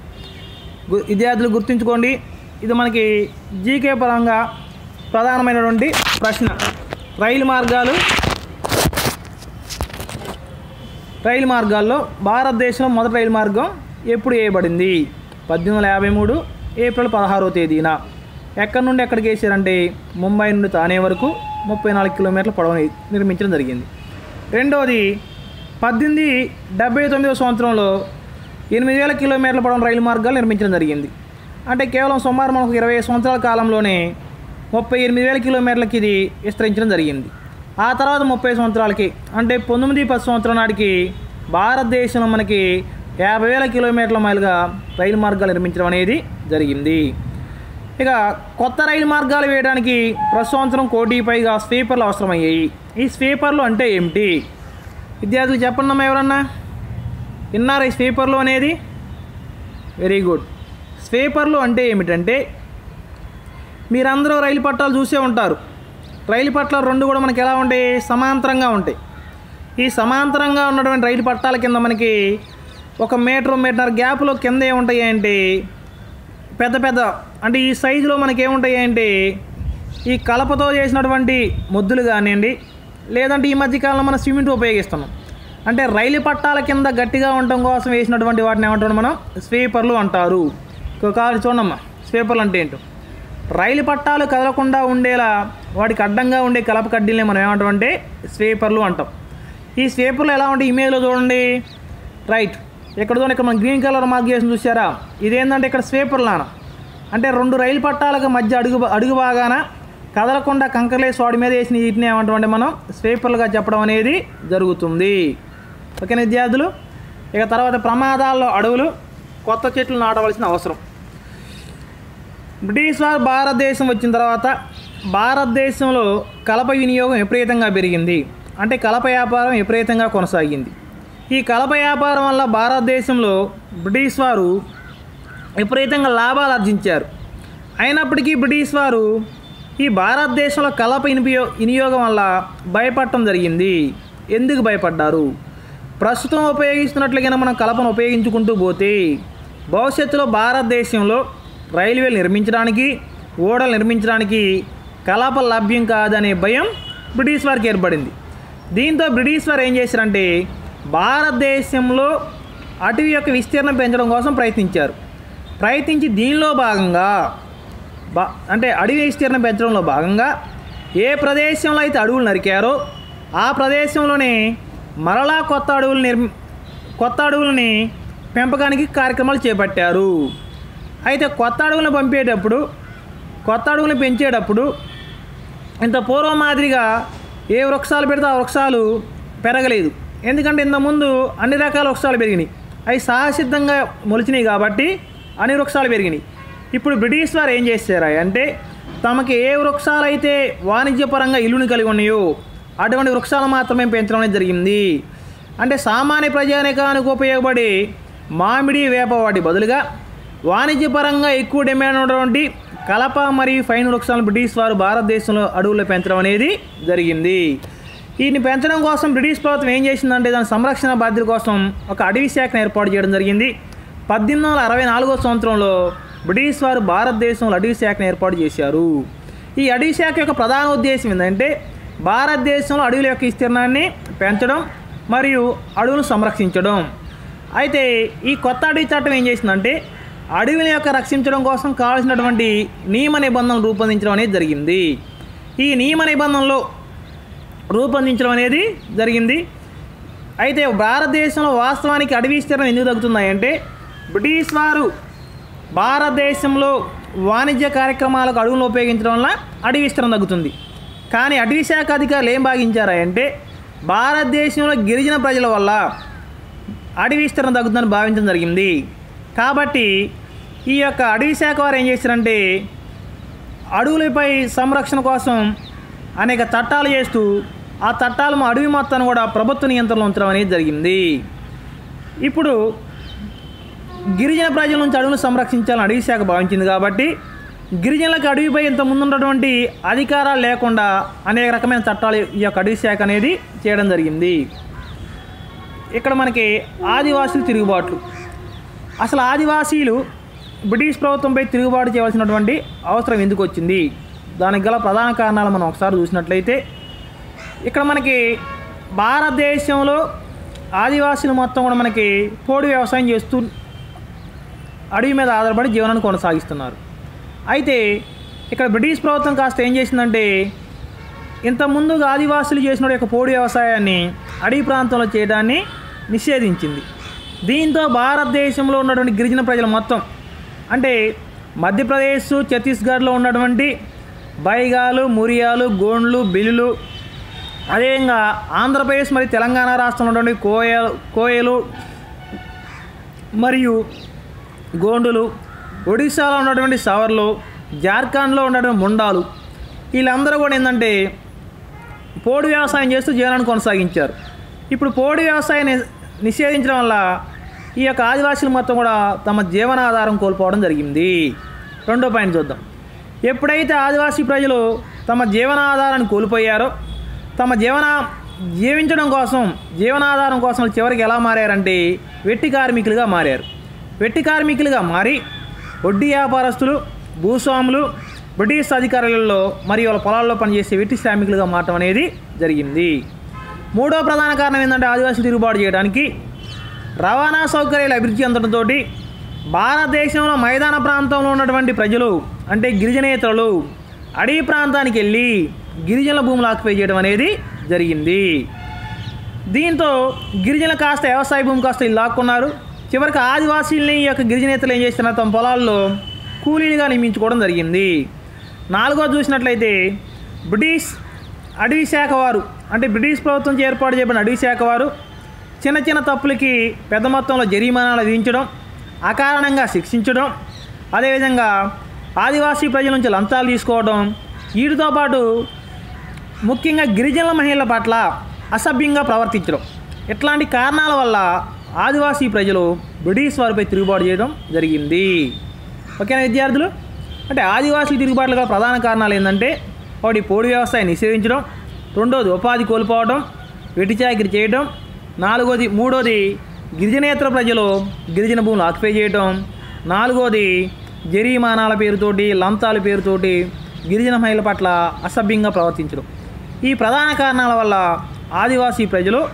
విద్యార్థులు గుర్తుంచుకోండి ఇది మనకి జీకే పరంగా ప్రధానమైనటువంటి ప్రశ్న. రైలు మార్గాలు రైలు మార్గాల్లో భారతదేశంలో మొదటి రైలు మార్గం ఎప్పుడు వేయబడింది? పద్దెనిమిది వందల యాభై మూడు ఏప్రిల్ పదహారో తేదీన. ఎక్కడి నుండి ఎక్కడికి వేసారంటే ముంబై నుండి తానే వరకు ముప్పై నాలుగు కిలోమీటర్ల పొడవు నిర్మించడం జరిగింది. రెండవది పద్దెనిమిది డెబ్బై తొమ్మిదవ సంవత్సరంలో ఎనిమిది వేల కిలోమీటర్ల పొడవు రైలు మార్గాలు నిర్మించడం జరిగింది. అంటే కేవలం సుమారు మనకు ఇరవై సంవత్సరాల కాలంలోనే ముప్పై ఎనిమిది వేల కిలోమీటర్లకి ఇది విస్తరించడం జరిగింది. ఆ తర్వాత ముప్పై సంవత్సరాలకి అంటే పంతొమ్మిది పది సంవత్సరాల నాటికి భారతదేశంలో మనకి యాభై వేల కిలోమీటర్ల మైలుగా రైలు మార్గాలు నిర్మించడం అనేది జరిగింది. ఇక కొత్త రైలు మార్గాలు వేయడానికి ప్రతి సంవత్సరం కోటి పైగా స్వీపర్లు అవసరమయ్యాయి. ఈ స్వీపర్లు అంటే ఏమిటి? విద్యార్థులు చెప్పండి ఎవరన్నా? విన్నారు ఈ స్వీపర్లు అనేది? Very good. స్వీపర్లు అంటే ఏమిటంటే మీరందరూ రైలు పట్టాలు చూసే ఉంటారు. రైలు పట్టాలు రెండు కూడా మనకి ఎలా ఉంటాయి? సమాంతరంగా ఉంటాయి. ఈ సమాంతరంగా ఉన్నటువంటి రైలు పట్టాల కింద మనకి ఒక మీటర్ మీటర్ గ్యాప్లో కింద ఏముంటాయి అంటే పెద్ద పెద్ద అంటే ఈ సైజులో మనకి ఏముంటాయి అంటే ఈ కలపతో చేసినటువంటి ముద్దులు కానివ్వండి లేదంటే ఈ మధ్యకాలంలో మనం సిమెంట్ ఉపయోగిస్తున్నాం. అంటే రైలు పట్టాల కింద గట్టిగా ఉండటం కోసం వేసినటువంటి వాటిని ఏమంటాం మనం? స్వీపర్లు అంటారు. కాదు చూడమ్మా స్వీపర్లు అంటే ఏంటో? రైలు పట్టాలు కదలకుండా ఉండేలా వాటికి అడ్డంగా ఉండే కలప కడ్డీలని మనం ఏమంటాం అంటే స్వీపర్లు అంటాం. ఈ స్వీపర్లు ఎలా ఉంటాయి? ఇమేజ్లో చూడండి. రైట్. ఇక్కడ చూడండి? ఇక్కడ మనం గ్రీన్ కలర్ మార్క్ చేసి చూసారా ఇదేంటంటే ఇక్కడ స్వేపర్లాన అంటే రెండు రైలు పట్టాలకు మధ్య అడుగు అడుగు బాగాన కదలకుండా కంకర్లేసి వాడి మీద వేసిన వీటిని ఏమంటామంటే మనం స్వీపర్లుగా చెప్పడం అనేది జరుగుతుంది. ఓకే విద్యార్థులు? ఇక తర్వాత ప్రమాదాల్లో అడవులు కొత్త చెట్లు నాటవలసిన అవసరం. బ్రిటిష్ వారు భారతదేశం వచ్చిన తర్వాత భారతదేశంలో కలప వినియోగం విపరీతంగా పెరిగింది. అంటే కలప వ్యాపారం విపరీతంగా కొనసాగింది. ఈ కలప వ్యాపారం వల్ల భారతదేశంలో బ్రిటిష్ వారు విపరీతంగా లాభాలు ఆర్జించారు. అయినప్పటికీ బ్రిటిష్ వారు ఈ భారతదేశంలో కలప వినియో వినియోగం వల్ల భయపడటం జరిగింది. ఎందుకు భయపడ్డారు? ప్రస్తుతం ఉపయోగిస్తున్నట్లుగా మనం కలపను ఉపయోగించుకుంటూ పోతే భవిష్యత్తులో భారతదేశంలో రైల్వేలు నిర్మించడానికి ఓడలు నిర్మించడానికి కలాప లభ్యం కాదనే భయం బ్రిటిష్ వారికి ఏర్పడింది. దీంతో బ్రిటిష్ వారు ఏం చేశారంటే భారతదేశంలో అటవీ యొక్క విస్తీర్ణం పెంచడం కోసం ప్రయత్నించారు. ప్రయత్నించి దీనిలో భాగంగా బా అంటే అడవి విస్తీర్ణం పెంచడంలో భాగంగా ఏ ప్రదేశంలో అయితే అడవులు నరికారో ఆ ప్రదేశంలోనే మరలా కొత్త అడవులు నిర్మి కొత్త అడవులని పెంపకానికి కార్యక్రమాలు చేపట్టారు. అయితే కొత్త అడుగులను పంపేటప్పుడు కొత్త అడుగులను పెంచేటప్పుడు ఇంత పూర్వం మాదిరిగా ఏ వృక్షాలు పెడితే ఆ వృక్షాలు పెరగలేదు. ఎందుకంటే ఇంతకుముందు అన్ని రకాల వృక్షాలు పెరిగినాయి. అవి సహసిద్ధంగా మొలిచినాయి కాబట్టి అన్ని వృక్షాలు పెరిగినాయి. ఇప్పుడు బ్రిటిష్ వారు ఏం చేశారు అంటే తమకి ఏ వృక్షాలు అయితే వాణిజ్యపరంగా ఇల్లుని కలిగి ఉన్నాయో అటువంటి వృక్షాలు మాత్రమే పెంచడం జరిగింది. అంటే సామాన్య ప్రజానికానికి ఉపయోగపడే మామిడి వేప వాటి బదులుగా వాణిజ్యపరంగా ఎక్కువ డిమాండ్ ఉన్నటువంటి కలప మరియు ఫైన్ వృక్షాలను బ్రిటిష్ వారు భారతదేశంలో అడవులు పెంచడం అనేది జరిగింది. వీటిని పెంచడం కోసం బ్రిటిష్ ప్రభుత్వం ఏం చేసిందంటే దాని సంరక్షణ బాధ్యత కోసం ఒక అడవి శాఖను ఏర్పాటు చేయడం జరిగింది. పద్దెనిమిది వందల అరవై నాలుగో సంవత్సరంలో బ్రిటిష్ వారు భారతదేశంలో అడవి శాఖను ఏర్పాటు చేశారు. ఈ అడవి శాఖ యొక్క ప్రధాన ఉద్దేశం ఏంటంటే భారతదేశంలో అడవుల యొక్క విస్తీర్ణాన్ని పెంచడం మరియు అడవులను సంరక్షించడం. అయితే ఈ కొత్త అడవి చట్టం ఏం చేసిందంటే అడవిని యొక్క రక్షించడం కోసం కావాల్సినటువంటి నియమ నిబంధనలు రూపొందించడం అనేది జరిగింది. ఈ నియమ నిబంధనలు రూపొందించడం అనేది జరిగింది. అయితే భారతదేశంలో వాస్తవానికి అడవి విస్తీర్ణం ఎందుకు తగ్గుతున్నాయంటే బ్రిటిష్ వారు భారతదేశంలో వాణిజ్య కార్యక్రమాలకు అడవులు ఉపయోగించడం వల్ల అడవి విస్తీర్ణం తగ్గుతుంది. కానీ అటవీ శాఖ అధికారులు ఏం భావించారా అంటే భారతదేశంలో గిరిజన ప్రజల వల్ల అడవి విస్తీర్ణం తగ్గుతుందని భావించడం జరిగింది. కాబట్టి ఈ యొక్క అడవి శాఖ వారు ఏం చేశారంటే అడవులపై సంరక్షణ కోసం అనేక చట్టాలు చేస్తూ ఆ చట్టాలు మా అడవి మొత్తాన్ని కూడా ప్రభుత్వ నియంత్రణలో ఉంచడం అనేది జరిగింది. ఇప్పుడు గిరిజన ప్రజల నుంచి అడవులను సంరక్షించాలని అడవి శాఖ భావించింది కాబట్టి గిరిజనులకు అడవిపై ఇంత ముందు ఉన్నటువంటి అధికారాలు లేకుండా అనేక రకమైన చట్టాలు ఈ యొక్క అడవి శాఖ అనేది చేయడం జరిగింది. ఇక్కడ మనకి ఆదివాసులు తిరుగుబాట్లు. అసలు ఆదివాసీలు బ్రిటిష్ ప్రభుత్వంపై తిరుగుబాటు చేయవలసినటువంటి అవసరం ఎందుకు వచ్చింది? దానికి గల ప్రధాన కారణాలు మనం ఒకసారి చూసినట్లయితే ఇక్కడ మనకి భారతదేశంలో ఆదివాసీలు మొత్తం కూడా మనకి పోడు వ్యవసాయం చేస్తూ అడవి మీద ఆధారపడి జీవనాన్ని కొనసాగిస్తున్నారు. అయితే ఇక్కడ బ్రిటిష్ ప్రభుత్వం కాస్త ఏం చేసిందంటే ఇంత ముందుగా ఆదివాసులు చేసిన యొక్క పోడు వ్యవసాయాన్ని అడవి ప్రాంతంలో చేయడాన్ని నిషేధించింది. దీంతో భారతదేశంలో ఉన్నటువంటి గిరిజన ప్రజలు మొత్తం అంటే మధ్యప్రదేశ్ ఛత్తీస్గఢ్లో ఉన్నటువంటి బైగాలు మురియాలు గోండ్లు బిల్లులు అదేవిధంగా ఆంధ్రప్రదేశ్ మరియు తెలంగాణ రాష్ట్రంలో ఉన్నటువంటి కోయ కోయలు మరియు గోండులు ఒడిశాలో ఉన్నటువంటి సవర్లు జార్ఖండ్లో ఉన్నటువంటి ముండాలు వీళ్ళందరూ కూడా ఏంటంటే పోడు వ్యవసాయం చేస్తూ జీవనాన్ని కొనసాగించారు. ఇప్పుడు పోడు వ్యవసాయాన్ని నిషేధించడం వల్ల ఈ యొక్క ఆదివాసీలు మొత్తం కూడా తమ జీవనాధారం కోల్పోవడం జరిగింది. రెండో పాయింట్ చూద్దాం. ఎప్పుడైతే ఆదివాసీ ప్రజలు తమ జీవనాధారాన్ని కోల్పోయారో తమ జీవన జీవించడం కోసం జీవనాధారం కోసం చివరికి ఎలా మారారంటే వెట్టి కార్మికులుగా మారారు. వెట్టి కార్మికులుగా మారి వడ్డీ వ్యాపారస్తులు భూస్వాములు బ్రిటిష్ అధికారులలో మరియు వాళ్ళ పొలాల్లో పనిచేసే వెట్టి శ్రామికులుగా మారటం అనేది జరిగింది. మూడో ప్రధాన కారణం ఏంటంటే ఆదివాసీ తిరుగుబాటు చేయడానికి రవాణా సౌకర్యాలు అభివృద్ధి చెందడంతో భారతదేశంలో మైదాన ప్రాంతంలో ఉన్నటువంటి ప్రజలు అంటే గిరిజనేతరులు అడవి ప్రాంతానికి వెళ్ళి గిరిజనుల భూములు ఆక్యుపై చేయడం అనేది జరిగింది. దీంతో గిరిజనులు కాస్త వ్యవసాయ భూమి కాస్త ఇల్లు లాక్కున్నారు. చివరికి ఆదివాసీల్ని ఈ యొక్క గిరిజనేతలు ఏం చేస్తున్నారు? తమ పొలాల్లో కూలీలుగా నియమించుకోవడం జరిగింది. నాలుగో చూసినట్లయితే బ్రిటిష్ అడవి శాఖ వారు అంటే బ్రిటిష్ ప్రభుత్వం ఏర్పాటు చేయబడిన అడవి శాఖ వారు చిన్న చిన్న తప్పులకి పెద్ద మొత్తంలో జరిమానాలు విధించడం అకారణంగా శిక్షించడం అదేవిధంగా ఆదివాసీ ప్రజల నుంచి లంచాలు తీసుకోవడం వీటితో పాటు ముఖ్యంగా గిరిజనుల మహిళల పట్ల అసభ్యంగా ప్రవర్తించడం. ఇట్లాంటి కారణాల వల్ల ఆదివాసీ ప్రజలు బ్రిటిష్ వారిపై తిరుగుబాటు చేయడం జరిగింది. ఓకేనా విద్యార్థులు? అంటే ఆదివాసీ తిరుగుబాటుల గల ప్రధాన కారణాలు ఏంటంటే ఒకటి పోడు వ్యవసాయం నిషేధించడం రెండోది ఉపాధి కోల్పోవడం వెటిచాకిరి చేయడం నాలుగోది మూడోది గిరిజనేతర ప్రజలు గిరిజన భూములు ఆక్యుపై చేయటం. నాలుగోది జరిమానాల పేరుతోటి లంచాల పేరుతోటి గిరిజన మహిళల పట్ల అసభ్యంగా ప్రవర్తించడం. ఈ ప్రధాన కారణాల వల్ల ఆదివాసీ ప్రజలు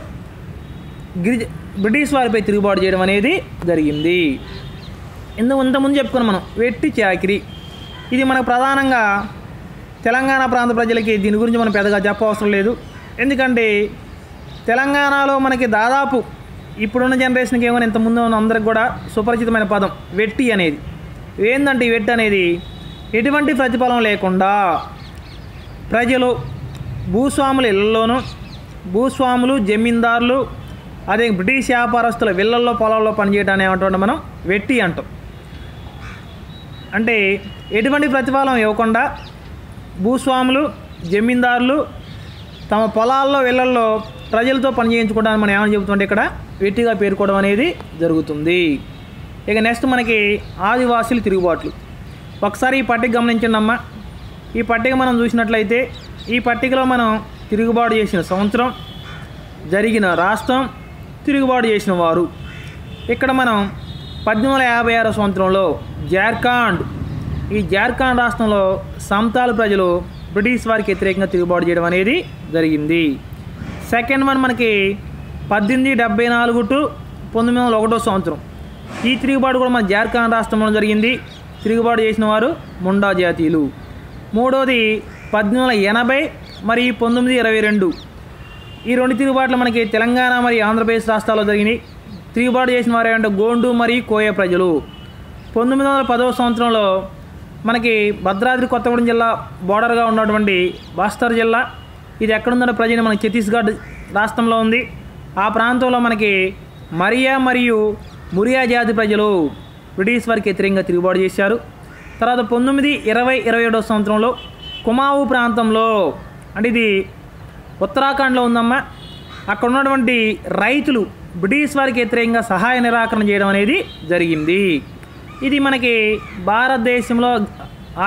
గిరిజ బ్రిటిష్ వారిపై తిరుగుబాటు చేయడం అనేది జరిగింది. ఇంత ఇంతకుముందు చెప్పుకున్నాం మనం వెట్టి చాకిరి. ఇది మనకు ప్రధానంగా తెలంగాణ ప్రాంత ప్రజలకి దీని గురించి మనం పెద్దగా చెప్పవసరం లేదు. ఎందుకంటే తెలంగాణలో మనకి దాదాపు ఇప్పుడున్న జనరేషన్కి ఏమైనా ఇంతకుముందు ఉన్న అందరికి కూడా సుపరిచితమైన పదం వెట్టి అనేది. ఏందంటే ఈ వెట్టి అనేది? ఎటువంటి ప్రతిఫలం లేకుండా ప్రజలు భూస్వాముల ఇళ్ళలోనూ భూస్వాములు జమీందారులు అదే బ్రిటిష్ వ్యాపారస్తుల విల్లల్లో పొలాల్లో పనిచేయడం అనేటువంటి మనం వెట్టి అంటాం. అంటే ఎటువంటి ప్రతిఫలం ఇవ్వకుండా భూస్వాములు జమీందారులు తమ పొలాల్లో విల్లల్లో ప్రజలతో పని చేయించుకోవడానికి మనం ఏమని చెబుతుంటే ఇక్కడ వెట్టిగా పేర్కోవడం అనేది జరుగుతుంది. ఇక నెక్స్ట్ మనకి ఆదివాసీలు తిరుగుబాట్లు. ఒకసారి ఈ పట్టిక గమనించండి ఈ పట్టిక మనం చూసినట్లయితే ఈ పట్టికలో మనం తిరుగుబాటు చేసిన సంవత్సరం జరిగిన రాష్ట్రం తిరుగుబాటు చేసిన వారు. ఇక్కడ మనం పద్దెనిమిది వందల యాభై ఆరో సంవత్సరంలో జార్ఖండ్ ఈ జార్ఖండ్ రాష్ట్రంలో సంతాల ప్రజలు బ్రిటిష్ వారికి వ్యతిరేకంగా తిరుగుబాటు చేయడం అనేది జరిగింది. సెకండ్ వన్ మనకి పద్దెనిమిది డెబ్బై నాలుగు టు పంతొమ్మిది వందల ఒకటో సంవత్సరం. ఈ తిరుగుబాటు కూడా మన జార్ఖండ్ రాష్ట్రంలో జరిగింది. తిరుగుబాటు చేసిన వారు ముండా జాతీయులు. మూడోది పద్దెనిమిది వందల ఎనభై మరి పంతొమ్మిది ఇరవై రెండు. ఈ రెండు తిరుగుబాట్లు మనకి తెలంగాణ మరియు ఆంధ్రప్రదేశ్ రాష్ట్రాల్లో జరిగినాయి. తిరుగుబాటు చేసిన వారు ఏమంటే గోండు మరియు కోయ ప్రజలు. పంతొమ్మిది వందల పదవ సంవత్సరంలో మనకి భద్రాద్రి కొత్తగూడెం జిల్లా బోర్డర్గా ఉన్నటువంటి బస్తర్ జిల్లా ఇది ఎక్కడుందో ప్రజలు మనకి ఛత్తీస్గఢ్ రాష్ట్రంలో ఉంది. ఆ ప్రాంతంలో మనకి మరియా మరియు మురియా జాతి ప్రజలు బ్రిటిష్ వారికి వ్యతిరేకంగా తిరుగుబాటు చేశారు. తర్వాత పంతొమ్మిది ఇరవై ఇరవై ఏడవ సంవత్సరంలో కుమావు ప్రాంతంలో అంటే ఇది ఉత్తరాఖండ్లో ఉందమ్మా అక్కడ ఉన్నటువంటి రైతులు బ్రిటిష్ వారికి వ్యతిరేకంగా సహాయ నిరాకరణ చేయడం అనేది జరిగింది. ఇది మనకి భారతదేశంలో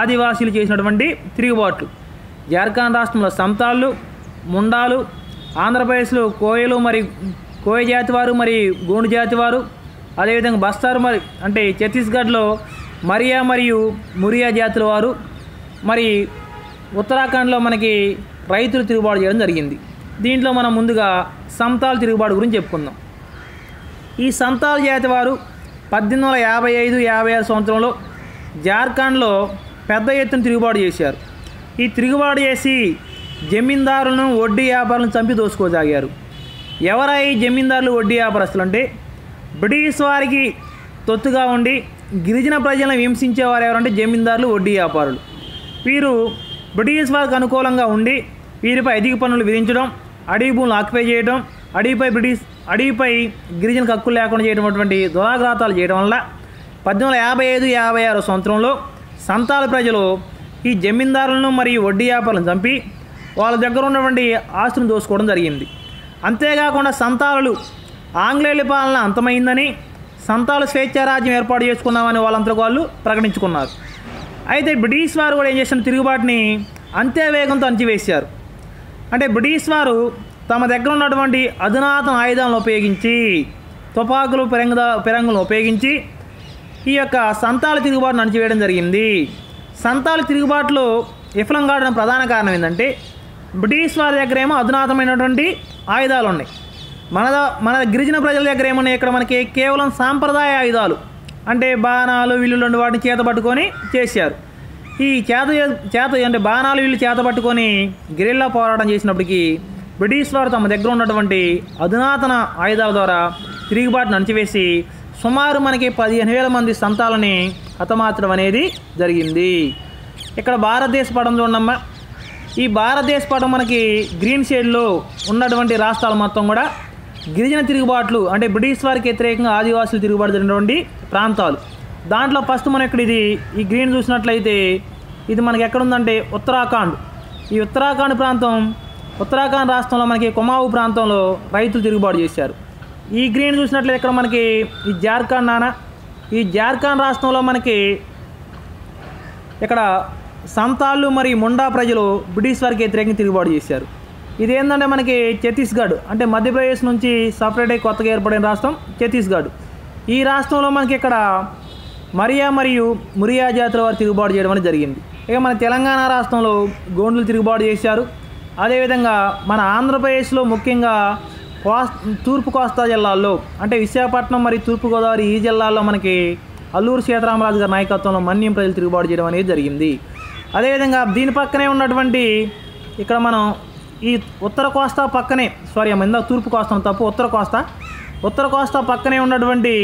ఆదివాసీలు చేసినటువంటి తిరుగుబాట్లు జార్ఖండ్ రాష్ట్రంలో సంతాళ్ళు ముండాలు ఆంధ్రప్రదేశ్లో కోయలు మరి కోయ జాతి వారు మరి గోండు జాతి వారు అదేవిధంగా బస్తారు మరి అంటే ఛత్తీస్గఢ్లో మరియా మరియు మురియా జాతుల వారు మరి ఉత్తరాఖండ్లో మనకి రైతులు తిరుగుబాటు చేయడం జరిగింది. దీంట్లో మనం ముందుగా సంతాల్ తిరుగుబాటు గురించి చెప్పుకుందాం. ఈ సంతాల్ జాతి వారు పద్దెనిమిది వందల యాభై ఐదు యాభై ఆరు సంవత్సరంలో జార్ఖండ్లో పెద్ద ఎత్తున తిరుగుబాటు చేశారు. ఈ తిరుగుబాటు చేసి జమీందారులను వడ్డీ వ్యాపారులను చంపి దోసుకోసాగారు ఎవరై జమీందారులు వడ్డీ వ్యాపారస్తులు అంటే? బ్రిటిష్ వారికి తొత్తుగా ఉండి గిరిజన ప్రజలను హింసించేవారు ఎవరంటే జమీందారులు వడ్డీ వ్యాపారులు. వీరు బ్రిటిష్ వారికి అనుకూలంగా ఉండి వీరిపై అధిక పన్నులు విధించడం అడవి భూములు ఆక్యుపై చేయడం అడవిపై బ్రిటిష్ అడవిపై గిరిజనకు హక్కులు లేకుండా చేయడం అటువంటి దురాఘాతాలు చేయడం వల్ల పద్దెనిమిది వందల యాభై ఐదు యాభై ఆరు సంవత్సరంలో సంతాల ప్రజలు ఈ జమీందారులను మరియు వడ్డీ వ్యాపారులను చంపి వాళ్ళ దగ్గర ఉన్నటువంటి ఆస్తులను దోసుకోవడం జరిగింది. అంతేకాకుండా సంతాలు ఆంగ్లేయుల పాలన అంతమైందని సంతాలు స్వేచ్ఛారాజ్యం ఏర్పాటు చేసుకుందామని వాళ్ళంతకు వాళ్ళు ప్రకటించుకున్నారు. అయితే బ్రిటిష్ వారు కూడా ఏం చేసిన తిరుగుబాటుని అంతే వేగంతో అణచివేశారు. అంటే బ్రిటిష్ వారు తమ దగ్గర ఉన్నటువంటి అధునాతన ఆయుధాలను ఉపయోగించి తుపాకులు పెరంగుద పెరంగులను ఉపయోగించి ఈ యొక్క సంతాల తిరుగుబాటును అణచివేయడం జరిగింది. సంతాలు తిరుగుబాటులో విఫలం కావడం ప్రధాన కారణం ఏంటంటే బ్రిటిష్ వారి దగ్గర ఏమో అధునాతమైనటువంటి ఆయుధాలు ఉన్నాయి మన మన గిరిజన ప్రజల దగ్గర ఏమున్నాయి? ఇక్కడ మనకి కేవలం సాంప్రదాయ ఆయుధాలు. అంటే బాణాలు విల్లులు వాటిని చేత పట్టుకొని చేశారు. ఈ చేత చేత అంటే బాణాలు వీళ్ళు చేత పట్టుకొని గెరిల్లా పోరాటం చేసినప్పటికీ బ్రిటిష్ వారు తమ దగ్గర ఉన్నటువంటి అధునాతన ఆయుధాల ద్వారా తిరుగుబాటును అణచివేసి సుమారు మనకి పదిహేను వేల మంది సంతాలని హతమార్చడం అనేది జరిగింది. ఇక్కడ భారతదేశ పటం చూడమ్మా ఈ భారతదేశ పటం మనకి గ్రీన్ షేడ్లో ఉన్నటువంటి రాష్ట్రాలు మొత్తం కూడా గిరిజన తిరుగుబాట్లు అంటే బ్రిటిష్ వారికి వ్యతిరేకంగా ఆదివాసులు తిరుగుబాటు జరిగినటువంటి ప్రాంతాలు. దాంట్లో ఫస్ట్ మనం ఇక్కడ ఇది ఈ గ్రీన్ చూసినట్లయితే ఇది మనకి ఎక్కడుందంటే ఉత్తరాఖండ్. ఈ ఉత్తరాఖండ్ ప్రాంతం ఉత్తరాఖండ్ రాష్ట్రంలో మనకి కుమావు ప్రాంతంలో రైతులు తిరుగుబాటు చేశారు. ఈ గ్రీన్ చూసినట్లయితే ఇక్కడ మనకి ఈ జార్ఖండ్ నానా ఈ జార్ఖండ్ రాష్ట్రంలో మనకి ఇక్కడ సంతాళ్ళు మరియు ముండా ప్రజలు బ్రిటిష్ వారికి వ్యతిరేకంగా తిరుగుబాటు చేశారు. ఇది ఏంటంటే మనకి ఛత్తీస్గఢ్ అంటే మధ్యప్రదేశ్ నుంచి సపరేట్ అయి కొత్తగా ఏర్పడిన రాష్ట్రం ఛత్తీస్గఢ్. ఈ రాష్ట్రంలో మనకి ఇక్కడ మరియా మరియు మురియా జాతుల వారు తిరుగుబాటు చేయడం అనేది జరిగింది. ఇక మన తెలంగాణ రాష్ట్రంలో గోండ్లు తిరుగుబాటు చేశారు. అదేవిధంగా మన ఆంధ్రప్రదేశ్లో ముఖ్యంగా కోస్ తూర్పు కోస్తా జిల్లాల్లో అంటే విశాఖపట్నం మరియు తూర్పుగోదావరి ఈ జిల్లాల్లో మనకి అల్లూరు సీతారామరాజు గారి నాయకత్వంలో మన్యం ప్రజలు తిరుగుబాటు చేయడం అనేది జరిగింది. అదేవిధంగా దీని పక్కనే ఉన్నటువంటి ఇక్కడ మనం ఈ ఉత్తర కోస్తా పక్కనే సారీ అమ్మ తూర్పు కోస్తాం తప్పు ఉత్తర కోస్తా ఉత్తర కోస్తా పక్కనే ఉన్నటువంటి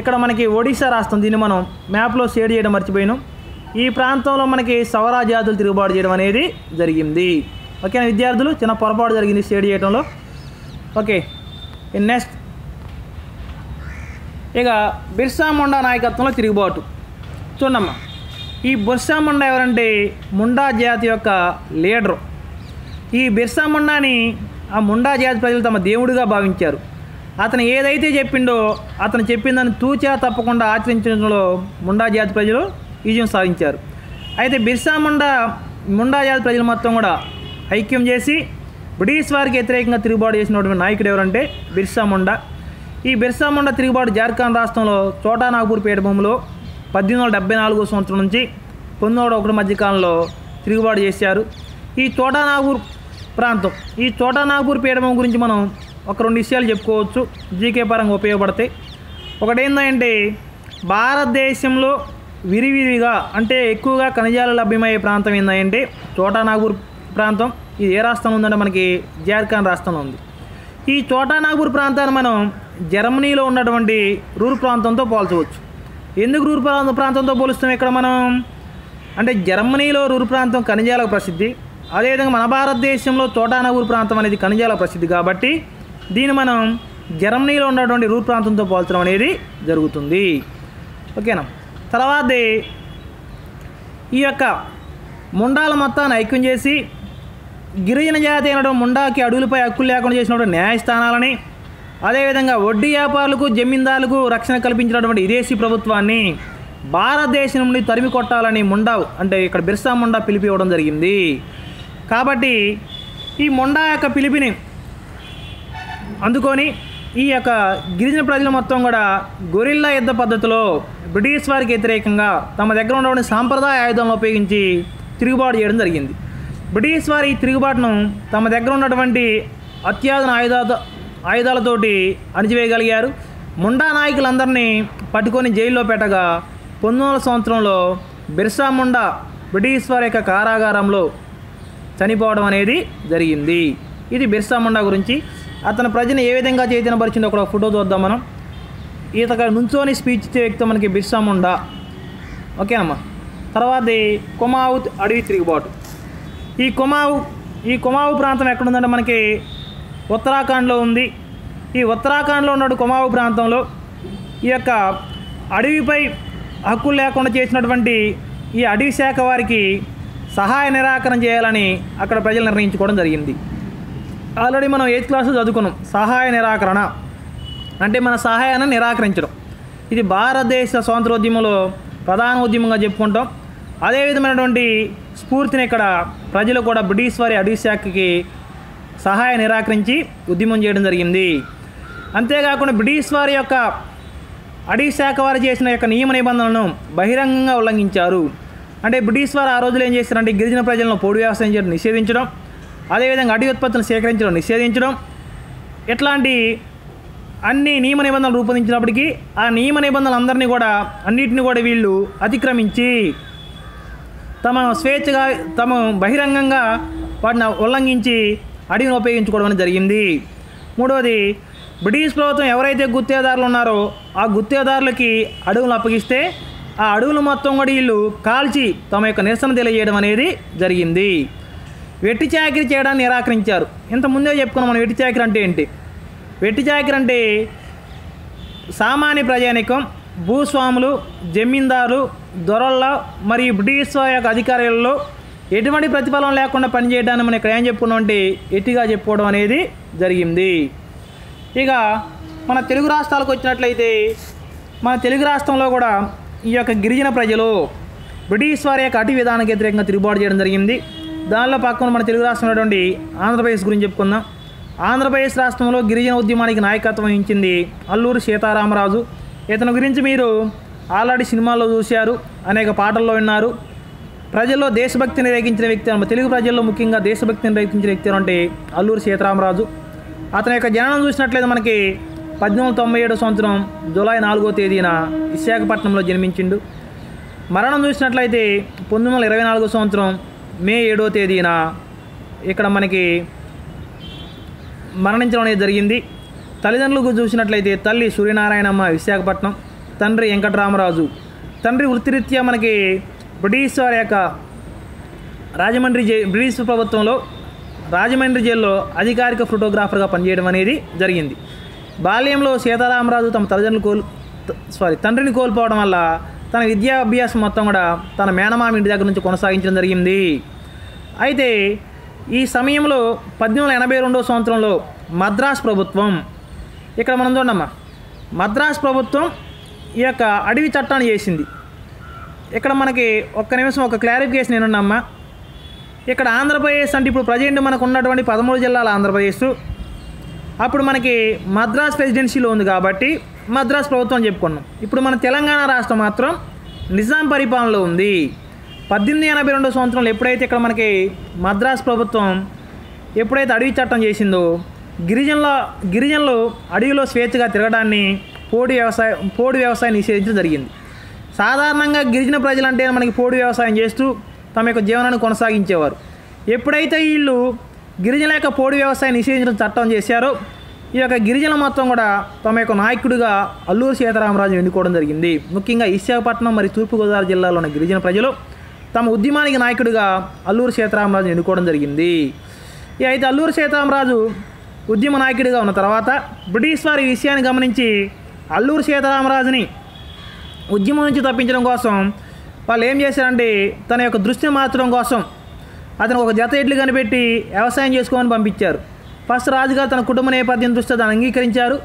ఇక్కడ మనకి ఒడిశా రాష్ట్రం దీన్ని మనం మ్యాప్లో షేడ్ చేయడం మర్చిపోయాను. ఈ ప్రాంతంలో మనకి సవరా జాతులు తిరుగుబాటు చేయడం అనేది జరిగింది. ఓకేనా విద్యార్థులు? చిన్న పొరపాటు జరిగింది షేడ్ చేయడంలో ఓకే. నెక్స్ట్ ఇక బిర్సా ముండా నాయకత్వంలో తిరుగుబాటు చూడమ్మా ఈ బిర్సా ముండా ఎవరంటే ముండా జాతి యొక్క లీడరు. ఈ బిర్సా ముండాని ఆ ముండా జాతి ప్రజలు తమ దేవుడిగా భావించారు. అతను ఏదైతే చెప్పిండో అతను చెప్పిందని తూచా తప్పకుండా ఆచరించడంలో ముండా జాతి ప్రజలు విజయం సాధించారు. అయితే బిర్సా ముండా ముండా జాతి ప్రజలు మొత్తం కూడా ఐక్యం చేసి బ్రిటిష్ వారికి వ్యతిరేకంగా తిరుగుబాటు చేసినటువంటి నాయకుడు ఎవరంటే బిర్సా ముండా. ఈ బిర్సా ముండా తిరుగుబాటు జార్ఖండ్ రాష్ట్రంలో చోటా నాగపూర్ పీఠభూమిలో పద్దెనిమిది వందల డెబ్బై నాలుగో సంవత్సరం నుంచి పంతొమ్మిది ఒకటి మధ్యకాలంలో తిరుగుబాటు చేశారు. ఈ చోటా నాగపూర్ ప్రాంతం ఈ చోటా నాగపూర్ పీఠభూమి గురించి మనం ఒక రెండు విషయాలు చెప్పుకోవచ్చు. జీకే పరంగా ఉపయోగపడతాయి. ఒకటి భారతదేశంలో విరివిరిగా అంటే ఎక్కువగా ఖనిజాలు లభ్యమయ్యే ప్రాంతం ఏంటంటే చోటా నాగపూర్ ప్రాంతం. ఇది ఏ రాష్ట్రంలో ఉందంటే మనకి జార్ఖండ్ రాష్ట్రంలో ఉంది. ఈ చోటా నాగ్పూర్ ప్రాంతాన్ని మనం జర్మనీలో ఉన్నటువంటి రూర్ ప్రాంతంతో పోల్చవచ్చు. ఎందుకు రూర్ ప్రాంత ప్రాంతంతో పోలుస్తాం ఇక్కడ మనం? అంటే జర్మనీలో రూర్ ప్రాంతం ఖనిజాలకు ప్రసిద్ధి అదేవిధంగా మన భారతదేశంలో చోటానగూరు ప్రాంతం అనేది ఖనిజాల ప్రసిద్ధి కాబట్టి దీన్ని మనం జర్మనీలో ఉన్నటువంటి రూర్ ప్రాంతంతో పోల్చడం అనేది జరుగుతుంది. ఓకేనా? తర్వాత ఈ యొక్క ముండాల మొత్తాన్ని ఐక్యం చేసి గిరిజన జాతి అనడం ముండాకి అడుగులపై హక్కులు లేకుండా చేసినటువంటి న్యాయస్థానాలని అదేవిధంగా వడ్డీ వ్యాపారులకు జమీందారులకు రక్షణ కల్పించినటువంటి విదేశీ ప్రభుత్వాన్ని భారతదేశం నుండి తరిమి కొట్టాలని ముండా అంటే ఇక్కడ బిర్సా ముండా పిలిపి ఇవ్వడం జరిగింది. కాబట్టి ఈ ముండా యొక్క పిలిపిని అందుకొని ఈ యొక్క గిరిజన ప్రజలు మొత్తం కూడా గొరిల్లా యుద్ధ పద్ధతిలో బ్రిటిష్ వారికి వ్యతిరేకంగా తమ దగ్గర ఉన్నటువంటి సాంప్రదాయ ఆయుధాలను ఉపయోగించి తిరుగుబాటు చేయడం జరిగింది. బ్రిటిష్ వారి ఈ తిరుగుబాటును తమ దగ్గర ఉన్నటువంటి అత్యాధున ఆయుధాలతో ఆయుధాలతోటి అణిచివేయగలిగారు. ముండా నాయకులందరినీ పట్టుకొని జైల్లో పెట్టగా పంతొమ్మిది వందల సంవత్సరంలో బిర్సా ముండా బ్రిటిష్ వారి యొక్క కారాగారంలో చనిపోవడం అనేది జరిగింది. ఇది బిర్సా ముండా గురించి. అతని ప్రజను ఏ విధంగా చైతన్యపరిచిందో ఒక ఫోటో చూద్దాం మనం. ఈత నుంచోని స్పీచ్ ఇచ్చే వ్యక్తి మనకి బిర్సా ముండా. ఓకేనమ్మా తర్వాత కుమావుత్ అడవి తిరుగుబాటు. ఈ కుమావు ఈ కుమావు ప్రాంతం ఎక్కడుందంటే మనకి ఉత్తరాఖండ్లో ఉంది. ఈ ఉత్తరాఖండ్లో ఉన్న కుమావు ప్రాంతంలో ఈ యొక్క అడవిపై హక్కులు లేకుండా చేసినటువంటి ఈ అడవి శాఖ వారికి సహాయ నిరాకరణ చేయాలని అక్కడ ప్రజలు నిర్ణయించుకోవడం జరిగింది. ఆల్రెడీ మనం ఎయిత్ క్లాస్లో చదువుకున్నాం. సహాయ నిరాకరణ. అంటే మన సహాయాన్ని నిరాకరించడం. ఇది భారతదేశ స్వాతంత్రోద్యమంలో ప్రధాన ఉద్యమంగా చెప్పుకుంటాం. అదే విధమైనటువంటి స్ఫూర్తిని ఇక్కడ ప్రజలు కూడా బ్రిటిష్ వారి అడవి శాఖకి సహాయ నిరాకరించి ఉద్యమం చేయడం జరిగింది. అంతేకాకుండా బ్రిటిష్ వారి యొక్క అడవి శాఖ వారు చేసిన యొక్క నియమ నిబంధనలను బహిరంగంగా ఉల్లంఘించారు. అంటే బ్రిటిష్ వారు ఆ రోజులు ఏం చేశారంటే గిరిజన ప్రజలను పొడి వ్యవసాయం చేయడం నిషేధించడం అదేవిధంగా అడవి ఉత్పత్తులను సేకరించడం నిషేధించడం ఇట్లాంటి అన్ని నియమ నిబంధనలు రూపొందించినప్పటికీ ఆ నియమ నిబంధనలు అందరినీ కూడా అన్నిటిని కూడా వీళ్ళు అతిక్రమించి తమ స్వేచ్ఛగా తమ బహిరంగంగా వాటిని ఉల్లంఘించి అడవిని ఉపయోగించుకోవడం జరిగింది. మూడవది బ్రిటిష్ ప్రభుత్వం ఎవరైతే గుత్తేదారులు ఉన్నారో ఆ గుత్తేదారులకి అడవులను అప్పగిస్తే ఆ అడవులు మొత్తం కూడా వీళ్ళు కాల్చి తమ యొక్క నిరసన తెలియజేయడం అనేది జరిగింది. వెట్టి చాకరీ చేయడాన్ని నిరాకరించారు. ఇంత ముందే చెప్పుకున్నాం మనం వెట్టి చాకరీ అంటే ఏంటి? వెట్టి చాకరీ అంటే సామాన్య ప్రజానికం భూస్వాములు జమీందారు దొరల్లో మరియు బ్రిటిష్ వారి యొక్క అధికారులలో ఎటువంటి ప్రతిఫలం లేకుండా పనిచేయడాన్ని మనం ఇక్కడ ఏం చెప్పుకున్నాం ఎట్టిగా చెప్పుకోవడం అనేది జరిగింది. ఇక మన తెలుగు రాష్ట్రాలకు వచ్చినట్లయితే మన తెలుగు రాష్ట్రంలో కూడా ఈ యొక్క గిరిజన ప్రజలు బ్రిటిష్ వారి యొక్క అటు విధానానికి వ్యతిరేకంగా తిరుగుబాటు చేయడం జరిగింది. దానిలో పక్కన మన తెలుగు రాష్ట్రం ఆంధ్రప్రదేశ్ గురించి చెప్పుకుందాం. ఆంధ్రప్రదేశ్ రాష్ట్రంలో గిరిజన ఉద్యమానికి నాయకత్వం వహించింది అల్లూరు సీతారామరాజు. ఇతని గురించి మీరు ఆల్రెడీ సినిమాల్లో చూశారు అనేక పాటల్లో విన్నారు. ప్రజల్లో దేశభక్తిని రేగించిన వ్యక్తి మన తెలుగు ప్రజల్లో ముఖ్యంగా దేశభక్తిని రేగించిన వ్యక్తి అంటే అల్లూరి సీతారామరాజు. అతని యొక్క జననం చూసినట్లయితే మనకి పద్దెనిమిది తొంభై ఏడో సంవత్సరం జూలై నాలుగో తేదీన విశాఖపట్నంలో జన్మించిండు. మరణం చూసినట్లయితే పంతొమ్మిది వందల ఇరవై నాలుగో సంవత్సరం మే ఏడో తేదీన ఇక్కడ మనకి మరణించడం అనేది జరిగింది. తల్లిదండ్రులకు చూసినట్లయితే తల్లి సూర్యనారాయణమ్మ విశాఖపట్నం. తండ్రి వెంకటరామరాజు. తండ్రి వృత్తిరీత్యా మనకి బ్రిటిష్ వారి యొక్క రాజమండ్రి జై బ్రిటిష్ ప్రభుత్వంలో రాజమండ్రి జైల్లో అధికారిక ఫోటోగ్రాఫర్గా పనిచేయడం అనేది జరిగింది. బాల్యంలో సీతారామరాజు తమ తల్లిదండ్రులు కోల్ సారీ తండ్రిని కోల్పోవడం వల్ల తన విద్యా అభ్యాసం మొత్తం కూడా తన మేనమామ ఇంటి దగ్గర నుంచి కొనసాగించడం జరిగింది. అయితే ఈ సమయంలో పద్దెనిమిది వందల ఎనభై రెండో సంవత్సరంలో మద్రాస్ ప్రభుత్వం ఇక్కడ మనం చూడమ్మా మద్రాస్ ప్రభుత్వం ఈ యొక్క అడవి చట్టాన్ని చేసింది. ఇక్కడ మనకి ఒక్క నిమిషం ఒక క్లారిఫికేషన్ ఏనున్నమ్మా ఇక్కడ ఆంధ్రప్రదేశ్ అంటే ఇప్పుడు ప్రజెంట్ మనకు ఉన్నటువంటి పదమూడు జిల్లాల ఆంధ్రప్రదేశ్. అప్పుడు మనకి మద్రాస్ ప్రెసిడెన్సీలో ఉంది కాబట్టి మద్రాస్ ప్రభుత్వం చెప్పుకున్నాం. ఇప్పుడు మన తెలంగాణ రాష్ట్రం మాత్రం నిజాం పరిపాలనలో ఉంది. పద్దెనిమిది ఎనభై రెండో సంవత్సరంలో ఎప్పుడైతే ఇక్కడ మనకి మద్రాస్ ప్రభుత్వం ఎప్పుడైతే అడవి చట్టం చేసిందో గిరిజనుల గిరిజనులు అడవిలో స్వేచ్ఛగా తిరగడాన్ని పోడి వ్యవసాయం పోడి వ్యవసాయం నిషేధించడం జరిగింది. సాధారణంగా గిరిజన ప్రజలంటే మనకి పోడి వ్యవసాయం చేస్తూ తమ యొక్క జీవనాన్ని కొనసాగించేవారు. ఎప్పుడైతే వీళ్ళు గిరిజనుల యొక్క పోడి వ్యవసాయం నిషేధించడం చట్టం చేశారో ఈ యొక్క గిరిజనులు మొత్తం కూడా తమ యొక్క నాయకుడిగా అల్లూరు సీతారామరాజు ఎన్నుకోవడం జరిగింది. ముఖ్యంగా విశాఖపట్నం మరియు తూర్పుగోదావరి జిల్లాలో ఉన్న గిరిజన ప్రజలు తమ ఉద్యమానికి నాయకుడిగా అల్లూరు సీతారామరాజు ఎన్నుకోవడం జరిగింది. ఇక అయితే అల్లూరు సీతారామరాజు ఉద్యమ నాయకుడిగా ఉన్న తర్వాత బ్రిటిష్ వారి విషయాన్ని గమనించి అల్లూరు సీతారామరాజుని ఉద్యమం నుంచి తప్పించడం కోసం వాళ్ళు ఏం చేశారంటే తన యొక్క దృష్టిని మార్చడం కోసం అతను ఒక జత ఎడ్లు కనిపెట్టి వ్యవసాయం చేసుకోమని పంపించారు. ఫస్ట్ రాజుగారు తన కుటుంబ నేపథ్యం దృష్ట్యా దాన్ని అంగీకరించారు.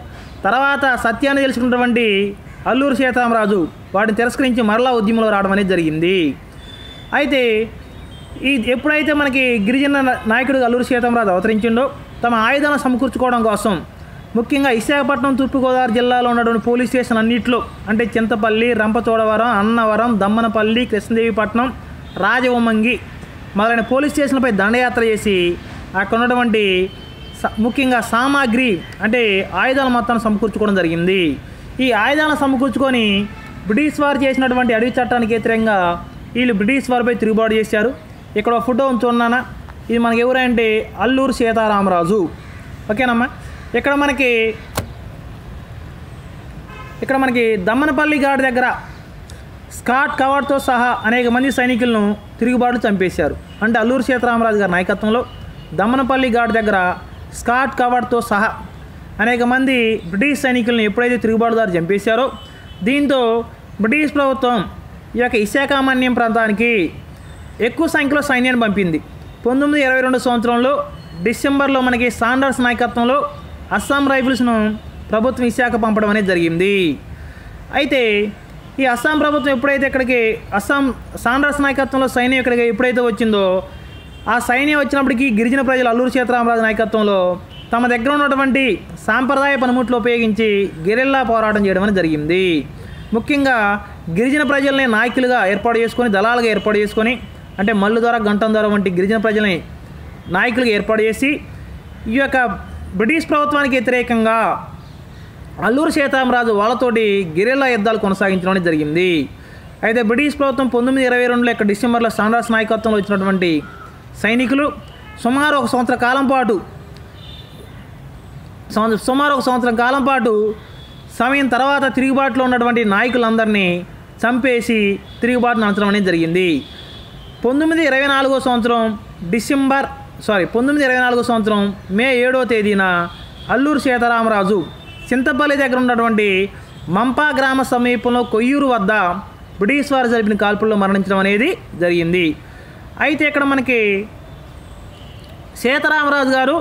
తర్వాత సత్యాన్ని తెలుసుకున్నటువంటి అల్లూరు సీతారామరాజు వాటిని తిరస్కరించి మరలా ఉద్యమంలో రావడం అనేది జరిగింది. అయితే ఈ ఎప్పుడైతే మనకి గిరిజన నాయకుడు అల్లూరు సీతారామరాజు అవతరించిండో తమ ఆయుధాలను సమకూర్చుకోవడం కోసం ముఖ్యంగా విశాఖపట్నం తూర్పుగోదావరి జిల్లాలో ఉన్నటువంటి పోలీస్ స్టేషన్ అన్నింటిలో అంటే చింతపల్లి రంపచోడవరం అన్నవరం దమ్మనపల్లి కృష్ణదేవిపట్నం రాజవొమ్మంగి మొదలైన పోలీస్ స్టేషన్లపై దండయాత్ర చేసి అక్కడ ఉన్నటువంటి ముఖ్యంగా సామాగ్రి అంటే ఆయుధాల మొత్తాన్ని సమకూర్చుకోవడం జరిగింది. ఈ ఆయుధాలను సమకూర్చుకొని బ్రిటిష్ వారు చేసినటువంటి అడవి చట్టానికి వ్యతిరేకంగా వీళ్ళు బ్రిటిష్ వారిపై తిరుగుబాటు చేశారు. ఇక్కడ ఫోటో ఉంచున్నానా ఇది మనకి ఎవరంటే అల్లూరు సీతారామరాజు. ఓకేనమ్మా? ఇక్కడ మనకి ఇక్కడ మనకి దమ్మనపల్లి ఘాట్ దగ్గర స్కాట్ కవర్తో సహా అనేక మంది సైనికులను తిరుగుబాటు చంపేశారు. అంటే అల్లూరు సీతారామరాజు గారి నాయకత్వంలో దమ్మనపల్లి ఘాట్ దగ్గర స్కాట్ కవర్తో సహా అనేక మంది బ్రిటిష్ సైనికులను ఎప్పుడైతే తిరుగుబాటుదారు చంపేశారో దీంతో బ్రిటిష్ ప్రభుత్వం ఈ యొక్క ఇశాఖామాన్యం ప్రాంతానికి ఎక్కువ సంఖ్యలో సైన్యాన్ని పంపింది. పంతొమ్మిది ఇరవై రెండు సంవత్సరంలో డిసెంబర్లో మనకి సాండర్స్ నాయకత్వంలో అస్సాం రైఫిల్స్ను ప్రభుత్వం విశాఖ పంపడం అనేది జరిగింది. అయితే ఈ అస్సాం ప్రభుత్వం ఎప్పుడైతే ఇక్కడికి అస్సాం సాండ్రస్ నాయకత్వంలో సైన్యం ఇక్కడికి ఎప్పుడైతే వచ్చిందో ఆ సైన్యం వచ్చినప్పటికీ గిరిజన ప్రజలు అల్లూరు సీతారామరాజు నాయకత్వంలో తమ దగ్గర ఉన్నటువంటి సాంప్రదాయ పనిముట్లు ఉపయోగించి గెరిల్లా పోరాటం చేయడం అనేది జరిగింది. ముఖ్యంగా గిరిజన ప్రజల్ని నాయకులుగా ఏర్పాటు చేసుకొని దళాలుగా ఏర్పాటు చేసుకొని అంటే మల్లు ద్వారా గంటం ద్వారా వంటి గిరిజన ప్రజల్ని నాయకులుగా ఏర్పాటు చేసి ఈ యొక్క బ్రిటిష్ ప్రభుత్వానికి వ్యతిరేకంగా అల్లూరు సీతారామరాజు వాళ్ళతోటి గెరిల్లా యుద్ధాలు కొనసాగించడం జరిగింది. అయితే బ్రిటిష్ ప్రభుత్వం పంతొమ్మిది ఇరవై రెండులో ఇక్కడ డిసెంబర్లో సాండ్రాస్ నాయకత్వంలో వచ్చినటువంటి సైనికులు సుమారు ఒక సంవత్సర కాలం పాటు సుమారు ఒక సంవత్సరం కాలం పాటు సమయం తర్వాత తిరుగుబాటులో ఉన్నటువంటి నాయకులందరినీ చంపేసి తిరుగుబాటు నడచడం అనేది జరిగింది. పంతొమ్మిది ఇరవై నాలుగో సంవత్సరం డిసెంబర్ సారీ పంతొమ్మిది ఇరవై నాలుగు సంవత్సరం మే ఏడో తేదీన అల్లూరు సీతారామరాజు చింతపల్లి దగ్గర ఉన్నటువంటి మంపా గ్రామ సమీపంలో కొయ్యూరు వద్ద బ్రిటిష్ వారు జరిపిన కాల్పుల్లో మరణించడం అనేది జరిగింది. అయితే ఇక్కడ మనకి సీతారామరాజు గారు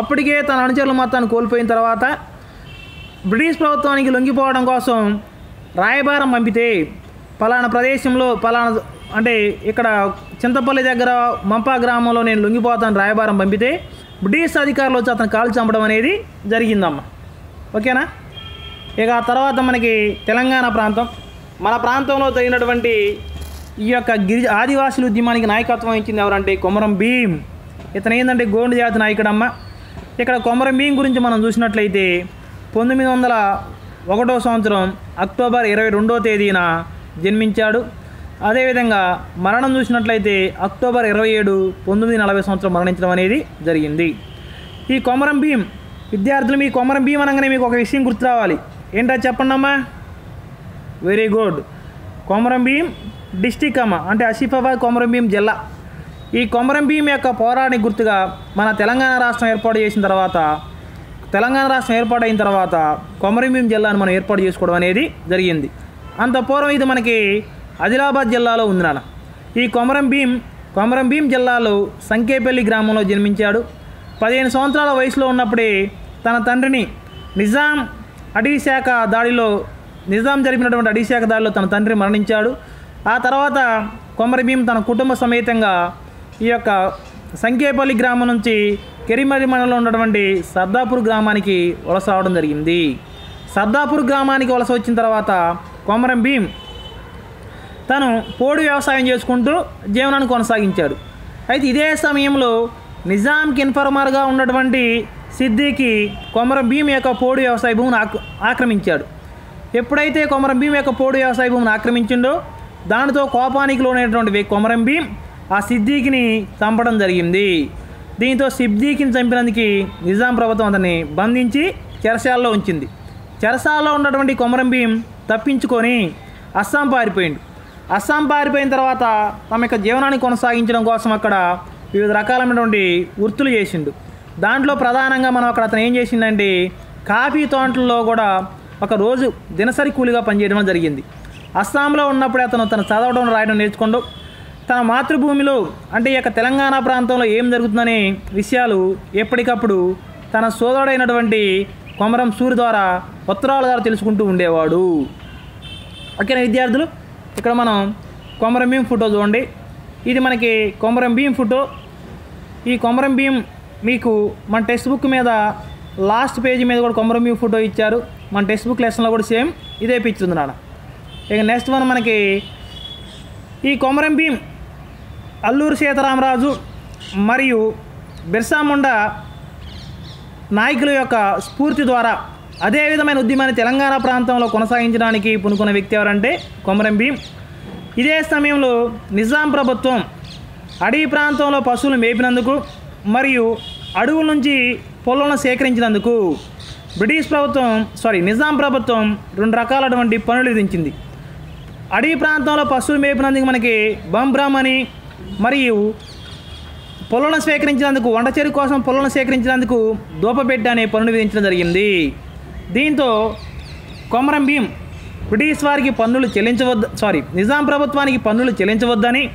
అప్పటికే తన అనుచరుల మొత్తాన్ని కోల్పోయిన తర్వాత బ్రిటిష్ ప్రభుత్వానికి లొంగిపోవడం కోసం రాయబారం పంపితే పలానా ప్రదేశంలో పలానా అంటే ఇక్కడ చింతపల్లి దగ్గర మంపా గ్రామంలో నేను లొంగిపోతాను రాయబారం పంపితే బ్రిటిష్ అధికారులు వచ్చి అతను కాల్ చంపడం అనేది జరిగిందమ్మ. ఓకేనా? ఇక ఆ తర్వాత మనకి తెలంగాణ ప్రాంతం. మన ప్రాంతంలో జరిగినటువంటి ఈ యొక్క గిరిజ ఆదివాసుల ఉద్యమానికి నాయకత్వం ఇచ్చింది ఎవరంటే కొమరం భీం ఇతను ఏంటంటే గోండు జాతి నాయకుడమ్మ. ఇక్కడ కొమరం భీం గురించి మనం చూసినట్లయితే పంతొమ్మిది వందల ఒకటో సంవత్సరం అక్టోబర్ ఇరవై రెండో తేదీన జన్మించాడు. అదేవిధంగా మరణం చూసినట్లయితే అక్టోబర్ ఇరవై ఏడు పంతొమ్మిది నలభై సంవత్సరం మరణించడం అనేది జరిగింది. ఈ కొమరం భీం విద్యార్థులు మీ కొమరం భీం అనగానే మీకు ఒక విషయం గుర్తు రావాలి. ఏంటో చెప్పండి అమ్మా? Very good Komaram Bheem district అమ్మ అంటే ఆసిఫాబాద్ కొమరం భీం జిల్లా. ఈ కొమరం భీం యొక్క పోరాటానికి గుర్తుగా మన తెలంగాణ రాష్ట్రం ఏర్పాటు చేసిన తర్వాత తెలంగాణ రాష్ట్రం ఏర్పాటైన తర్వాత కొమరం భీం జిల్లాను మనం ఏర్పాటు చేసుకోవడం అనేది జరిగింది. అంత పూర్వం ఇది మనకి ఆదిలాబాద్ జిల్లాలో ఉంది నాన్న. ఈ కొమరం భీం కొమరం భీం జిల్లాలో సంకేపల్లి గ్రామంలో జన్మించాడు. పదిహేను సంవత్సరాల వయసులో ఉన్నప్పుడే తన తండ్రిని నిజాం అడవి శాఖ దాడిలో నిజాం జరిపినటువంటి అడవి శాఖ దాడిలో తన తండ్రి మరణించాడు. ఆ తర్వాత కొమరం భీం తన కుటుంబ సమేతంగా ఈ యొక్క సంకేపల్లి గ్రామం నుంచి కెరిమరి మండలంలో ఉన్నటువంటి సర్దాపూర్ గ్రామానికి వలస రావడం జరిగింది. సర్దాపూర్ గ్రామానికి వలస వచ్చిన తర్వాత కొమరం భీం. తను పోడు వ్యవసాయం చేసుకుంటూ జీవనాన్ని కొనసాగించాడు. అయితే ఇదే సమయంలో నిజాంకి ఇన్ఫర్మర్గా ఉన్నటువంటి సిద్దికి కొమరం భీం యొక్క పోడు వ్యవసాయ భూమిని ఆక్ ఆక్రమించాడు. ఎప్పుడైతే కొమరం భీం యొక్క పోడు వ్యవసాయ భూమిని ఆక్రమించిండో దానితో కోపానికి లోనైనటువంటి కొమరం భీం ఆ సిద్దికిని చంపడం జరిగింది. దీంతో సిద్దికిని చంపినందుకు నిజాం ప్రభుత్వం అతన్ని బంధించి చెరసాలలో ఉంచింది. చెరసాలలో ఉన్నటువంటి కొమరం భీం తప్పించుకొని అస్సాం పారిపోయిండు. అస్సాం పారిపోయిన తర్వాత తమ యొక్క జీవనాన్ని కొనసాగించడం కోసం అక్కడ వివిధ రకాలైనటువంటి వృత్తులు చేసిండు. దాంట్లో ప్రధానంగా మనం అక్కడ అతను ఏం చేసిండంటే కాఫీ తోటల్లో కూడా ఒక రోజు దినసరి కూలిగా పనిచేయడం జరిగింది. అస్సాంలో ఉన్నప్పుడే అతను తను చదవడం రాయడం నేర్చుకోండు. తన మాతృభూమిలో అంటే ఈ యొక్క తెలంగాణ ప్రాంతంలో ఏం జరుగుతుందనే విషయాలు ఎప్పటికప్పుడు తన సోదరుడైనటువంటి కొమరం సూరి ద్వారా పత్రాల ద్వారా తెలుసుకుంటూ ఉండేవాడు. ఓకేనా విద్యార్థులు? ఇక్కడ మనం కొమరం భీం ఫోటో చూడండి. ఇది మనకి కొమరం భీం ఫోటో. ఈ కొమరం భీం మీకు మన టెక్స్ట్ బుక్ మీద లాస్ట్ పేజీ మీద కూడా కొమరం భీం ఫోటో ఇచ్చారు. మన టెక్స్ట్ బుక్ లెసన్లో కూడా సేమ్ ఇదే పిక్చర్ ఉంది నాన్న. ఇక నెక్స్ట్ వన్ మనకి ఈ కొమరం భీం అల్లూరు సీతారామరాజు మరియు బిర్సాముండ నాయకుల యొక్క స్ఫూర్తి ద్వారా అదే విధమైన ఉద్యమాన్ని తెలంగాణ ప్రాంతంలో కొనసాగించడానికి పునుకున్న వ్యక్తి ఎవరంటే కొమరం భీం. ఇదే సమయంలో నిజాం ప్రభుత్వం అడవి ప్రాంతంలో పశువులు మేపినందుకు మరియు అడవుల నుంచి పొలాలను సేకరించినందుకు బ్రిటిష్ ప్రభుత్వం సారీ నిజాం ప్రభుత్వం రెండు రకాలటువంటి పనులు విధించింది. అడవి ప్రాంతంలో పశువులు మేపినందుకు మనకి బంబ్రామ్ అని మరియు పొలాలను సేకరించినందుకు వంట చెరుకు కోసం పొలాలను సేకరించినందుకు దూపపెట్ట అనే పనులు విధించడం జరిగింది. దీంతో కొమరం భీం బ్రిటిష్ వారికి పన్నులు చెల్లించవద్దు సారీ నిజాం ప్రభుత్వానికి పన్నులు చెల్లించవద్దని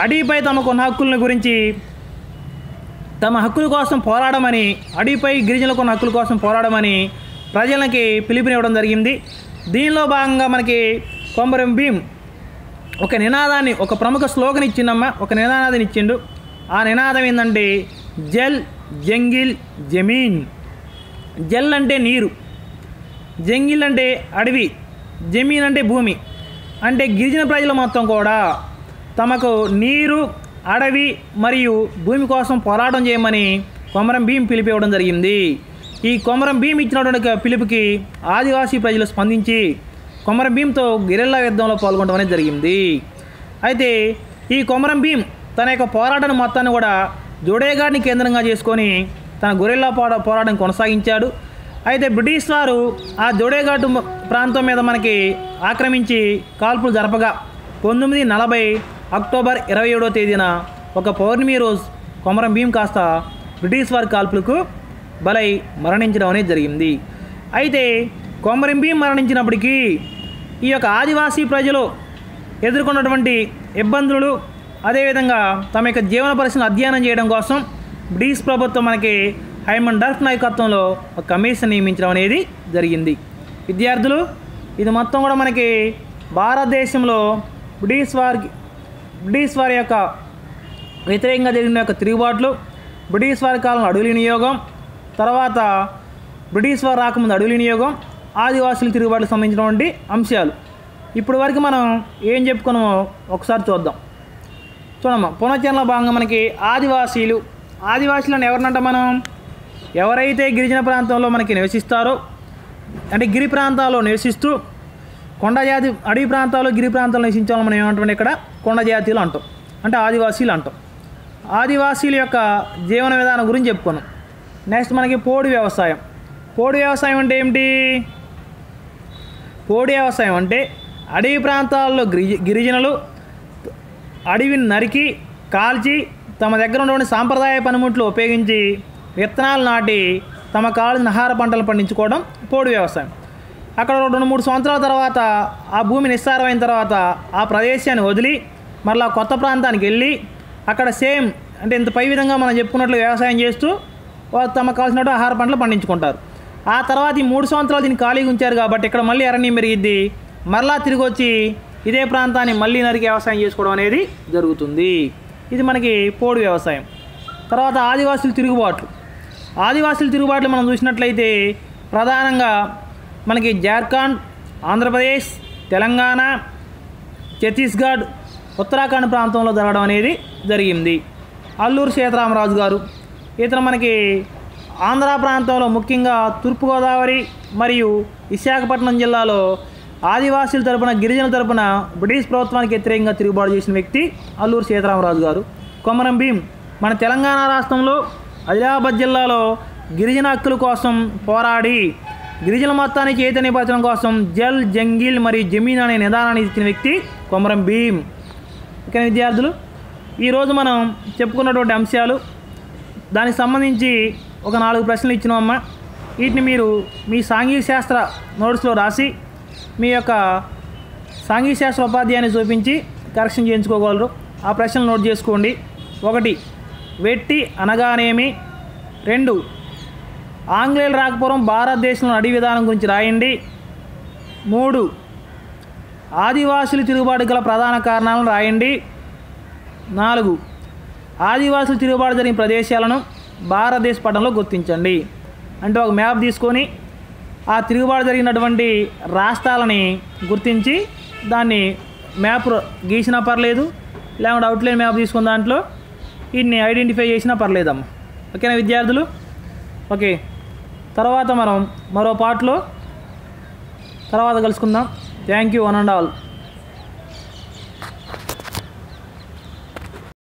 అడవిపై తమకున్న హక్కుల గురించి తమ హక్కుల కోసం పోరాడమని అడవిపై గిరిజనులకు హక్కుల కోసం పోరాడమని ప్రజలకి పిలుపునివ్వడం జరిగింది. దీనిలో భాగంగా మనకి కొమరం భీం ఒక నినాదాన్ని ఒక ప్రముఖ స్లోగన్ ఇచ్చిండమ్మ ఒక నినాదాన్ని ఇచ్చిండు. ఆ నినాదం ఏంటంటే జల్ జంగిల్ జమీన్. జల్ అంటే నీరు. జంగిల్ అంటే అడవి జమీన్ అంటే భూమి అంటే గిరిజన ప్రజలు మొత్తం కూడా తమకు నీరు అడవి మరియు భూమి కోసం పోరాటం చేయమని కొమరం భీం పిలిపివ్వడం జరిగింది. ఈ కొమరం భీం ఇచ్చినటువంటి పిలుపుకి ఆదివాసీ ప్రజలు స్పందించి కొమరం భీంతో గిరిల్లా యుద్ధంలో పాల్గొనడం అనేది జరిగింది. అయితే ఈ కొమరం భీం తన యొక్క పోరాటాన్ని మొత్తాన్ని కూడా జోడేగాడిని కేంద్రంగా చేసుకొని తన గొరిల్లా పోరాటం కొనసాగించాడు. అయితే బ్రిటిష్ వారు ఆ జోడేఘాటు ప్రాంతం మీద మనకి ఆక్రమించి కాల్పులు జరపగా పంతొమ్మిది నలభై అక్టోబర్ ఇరవై ఏడో తేదీన ఒక పౌర్ణమి రోజు కొమరం భీం కాస్త బ్రిటిష్ వారి కాల్పులకు బలై మరణించడం అనేది జరిగింది. అయితే కొమరం భీం మరణించినప్పటికీ ఈ యొక్క ఆదివాసీ ప్రజలు ఎదుర్కొన్నటువంటి ఇబ్బందులు అదేవిధంగా తమ యొక్క జీవన పరిస్థితిని అధ్యయనం చేయడం కోసం బ్రిటిష్ ప్రభుత్వం మనకి హైమన్ డర్ఫ్ నాయకత్వంలో ఒక కమిషన్ నియమించడం అనేది జరిగింది. విద్యార్థులు ఇది మొత్తం కూడా మనకి భారతదేశంలో బ్రిటిష్ వారికి బ్రిటిష్ వారి యొక్క వ్యతిరేకంగా జరిగిన యొక్క తిరుగుబాట్లు బ్రిటిష్ వారి కాలంలో అడవుల వినియోగం తర్వాత బ్రిటిష్ వారు రాకముందు అడవుల వినియోగం ఆదివాసుల తిరుగుబాటుకు సంబంధించినటువంటి అంశాలు. ఇప్పటి వరకు మనం ఏం చెప్పుకున్నామో ఒకసారి చూద్దాం. చూడమ్మా పునశ్చరణలో భాగంగా మనకి ఆదివాసీలు ఆదివాసీలను ఎవరినంట మనం? ఎవరైతే గిరిజన ప్రాంతంలో మనకి నివసిస్తారో అంటే గిరి ప్రాంతాల్లో నివసిస్తూ కొండ జాతి అడవి ప్రాంతాల్లో గిరి ప్రాంతాల్లో నివసించాలని మనం ఏమంటాం ఇక్కడ కొండ జాతీయులు అంటాం. అంటే ఆదివాసీలు అంటాం. ఆదివాసీల యొక్క జీవన విధానం గురించి చెప్పుకున్నాం నెక్స్ట్ మనకి పోడు వ్యవసాయం. పోడు వ్యవసాయం అంటే ఏమిటి? పోడు వ్యవసాయం అంటే అడవి ప్రాంతాల్లో గిరిజనులు అడవిని నరికి కాల్చి తమ దగ్గర ఉన్నటువంటి సాంప్రదాయ పనిముట్లు ఉపయోగించి విత్తనాలు నాటి తమ కావాల్సిన ఆహార పంటలు పండించుకోవడం పోడు వ్యవసాయం. అక్కడ రెండు మూడు సంవత్సరాల తర్వాత ఆ భూమి నిస్సారమైన తర్వాత ఆ ప్రదేశాన్ని వదిలి మరలా కొత్త ప్రాంతానికి వెళ్ళి అక్కడ సేమ్ అంటే ఇంత పై విధంగా మనం చెప్పుకున్నట్లు వ్యవసాయం చేస్తూ వాళ్ళు తమకు కావాల్సినట్టు ఆహార పంటలు పండించుకుంటారు. ఆ తర్వాత ఈ మూడు సంవత్సరాలు దీన్ని ఖాళీగా ఉంచారు కాబట్టి ఇక్కడ మళ్ళీ అరణ్యం పెరిగిద్ది. మరలా తిరిగి వచ్చి ఇదే ప్రాంతాన్ని మళ్ళీ నరికి వ్యవసాయం చేసుకోవడం అనేది జరుగుతుంది. ఇది మనకి పోడు వ్యవసాయం. తర్వాత ఆదివాసులు తిరుగుబాట్లు ఆదివాసుల తిరుగుబాట్లు మనం చూసినట్లయితే ప్రధానంగా మనకి జార్ఖండ్ ఆంధ్రప్రదేశ్ తెలంగాణ ఛత్తీస్గఢ్ ఉత్తరాఖండ్ ప్రాంతంలో జరగడం అనేది జరిగింది. అల్లూరు సీతారామరాజు గారు ఇతను మనకి ఆంధ్ర ప్రాంతంలో ముఖ్యంగా తూర్పుగోదావరి మరియు విశాఖపట్నం జిల్లాలో ఆదివాసీల తరపున గిరిజనుల తరపున బ్రిటిష్ ప్రభుత్వానికి వ్యతిరేకంగా తిరుగుబాటు చేసిన వ్యక్తి అల్లూరు సీతారామరాజు గారు. కొమరం భీం మన తెలంగాణ రాష్ట్రంలో ఆదిలాబాద్ జిల్లాలో గిరిజన హక్కుల కోసం పోరాడి గిరిజన మొత్తాన్ని చైతన్యపరచడం కోసం జల్ జంగిల్ మరియు జమీన్ అనే నిదానాన్ని ఇచ్చిన వ్యక్తి కొమరం భీం ఇక విద్యార్థులు ఈరోజు మనం చెప్పుకున్నటువంటి అంశాలు దానికి సంబంధించి ఒక నాలుగు ప్రశ్నలు ఇచ్చినామమ్మ. వీటిని మీరు మీ సాంఘిక శాస్త్ర నోట్స్లో రాసి మీ యొక్క సాంఘిక శాస్త్ర ఉపాధ్యాయాన్ని చూపించి కరెక్షన్ చేయించుకోగలరు. ఆ ప్రశ్నలు నోట్ చేసుకోండి. ఒకటి వెట్టి అనగానేమి? రెండు. ఆంగ్లేయులు రాకపోవడం భారతదేశంలో అడవి విధానం గురించి రాయండి. మూడు. ఆదివాసులు తిరుగుబాటు గల ప్రధాన కారణాలను రాయండి. నాలుగు. ఆదివాసులు తిరుగుబాటు జరిగిన ప్రదేశాలను భారతదేశ పటంలో గుర్తించండి. అంటే ఒక మ్యాప్ తీసుకొని ఆ తిరుగుబాటు జరిగినటువంటి రాష్ట్రాలని గుర్తించి దాన్ని మ్యాప్ గీసినా పర్లేదు లేకుంటే అవుట్లైన్ మ్యాప్ తీసుకున్న దాంట్లో వీటిని ఐడెంటిఫై చేసినా పర్లేదమ్మా. ఓకేనా విద్యార్థులు? ఓకే తర్వాత మనం మరో పార్ట్లో తర్వాత కలుసుకుందాం. Thank you one and all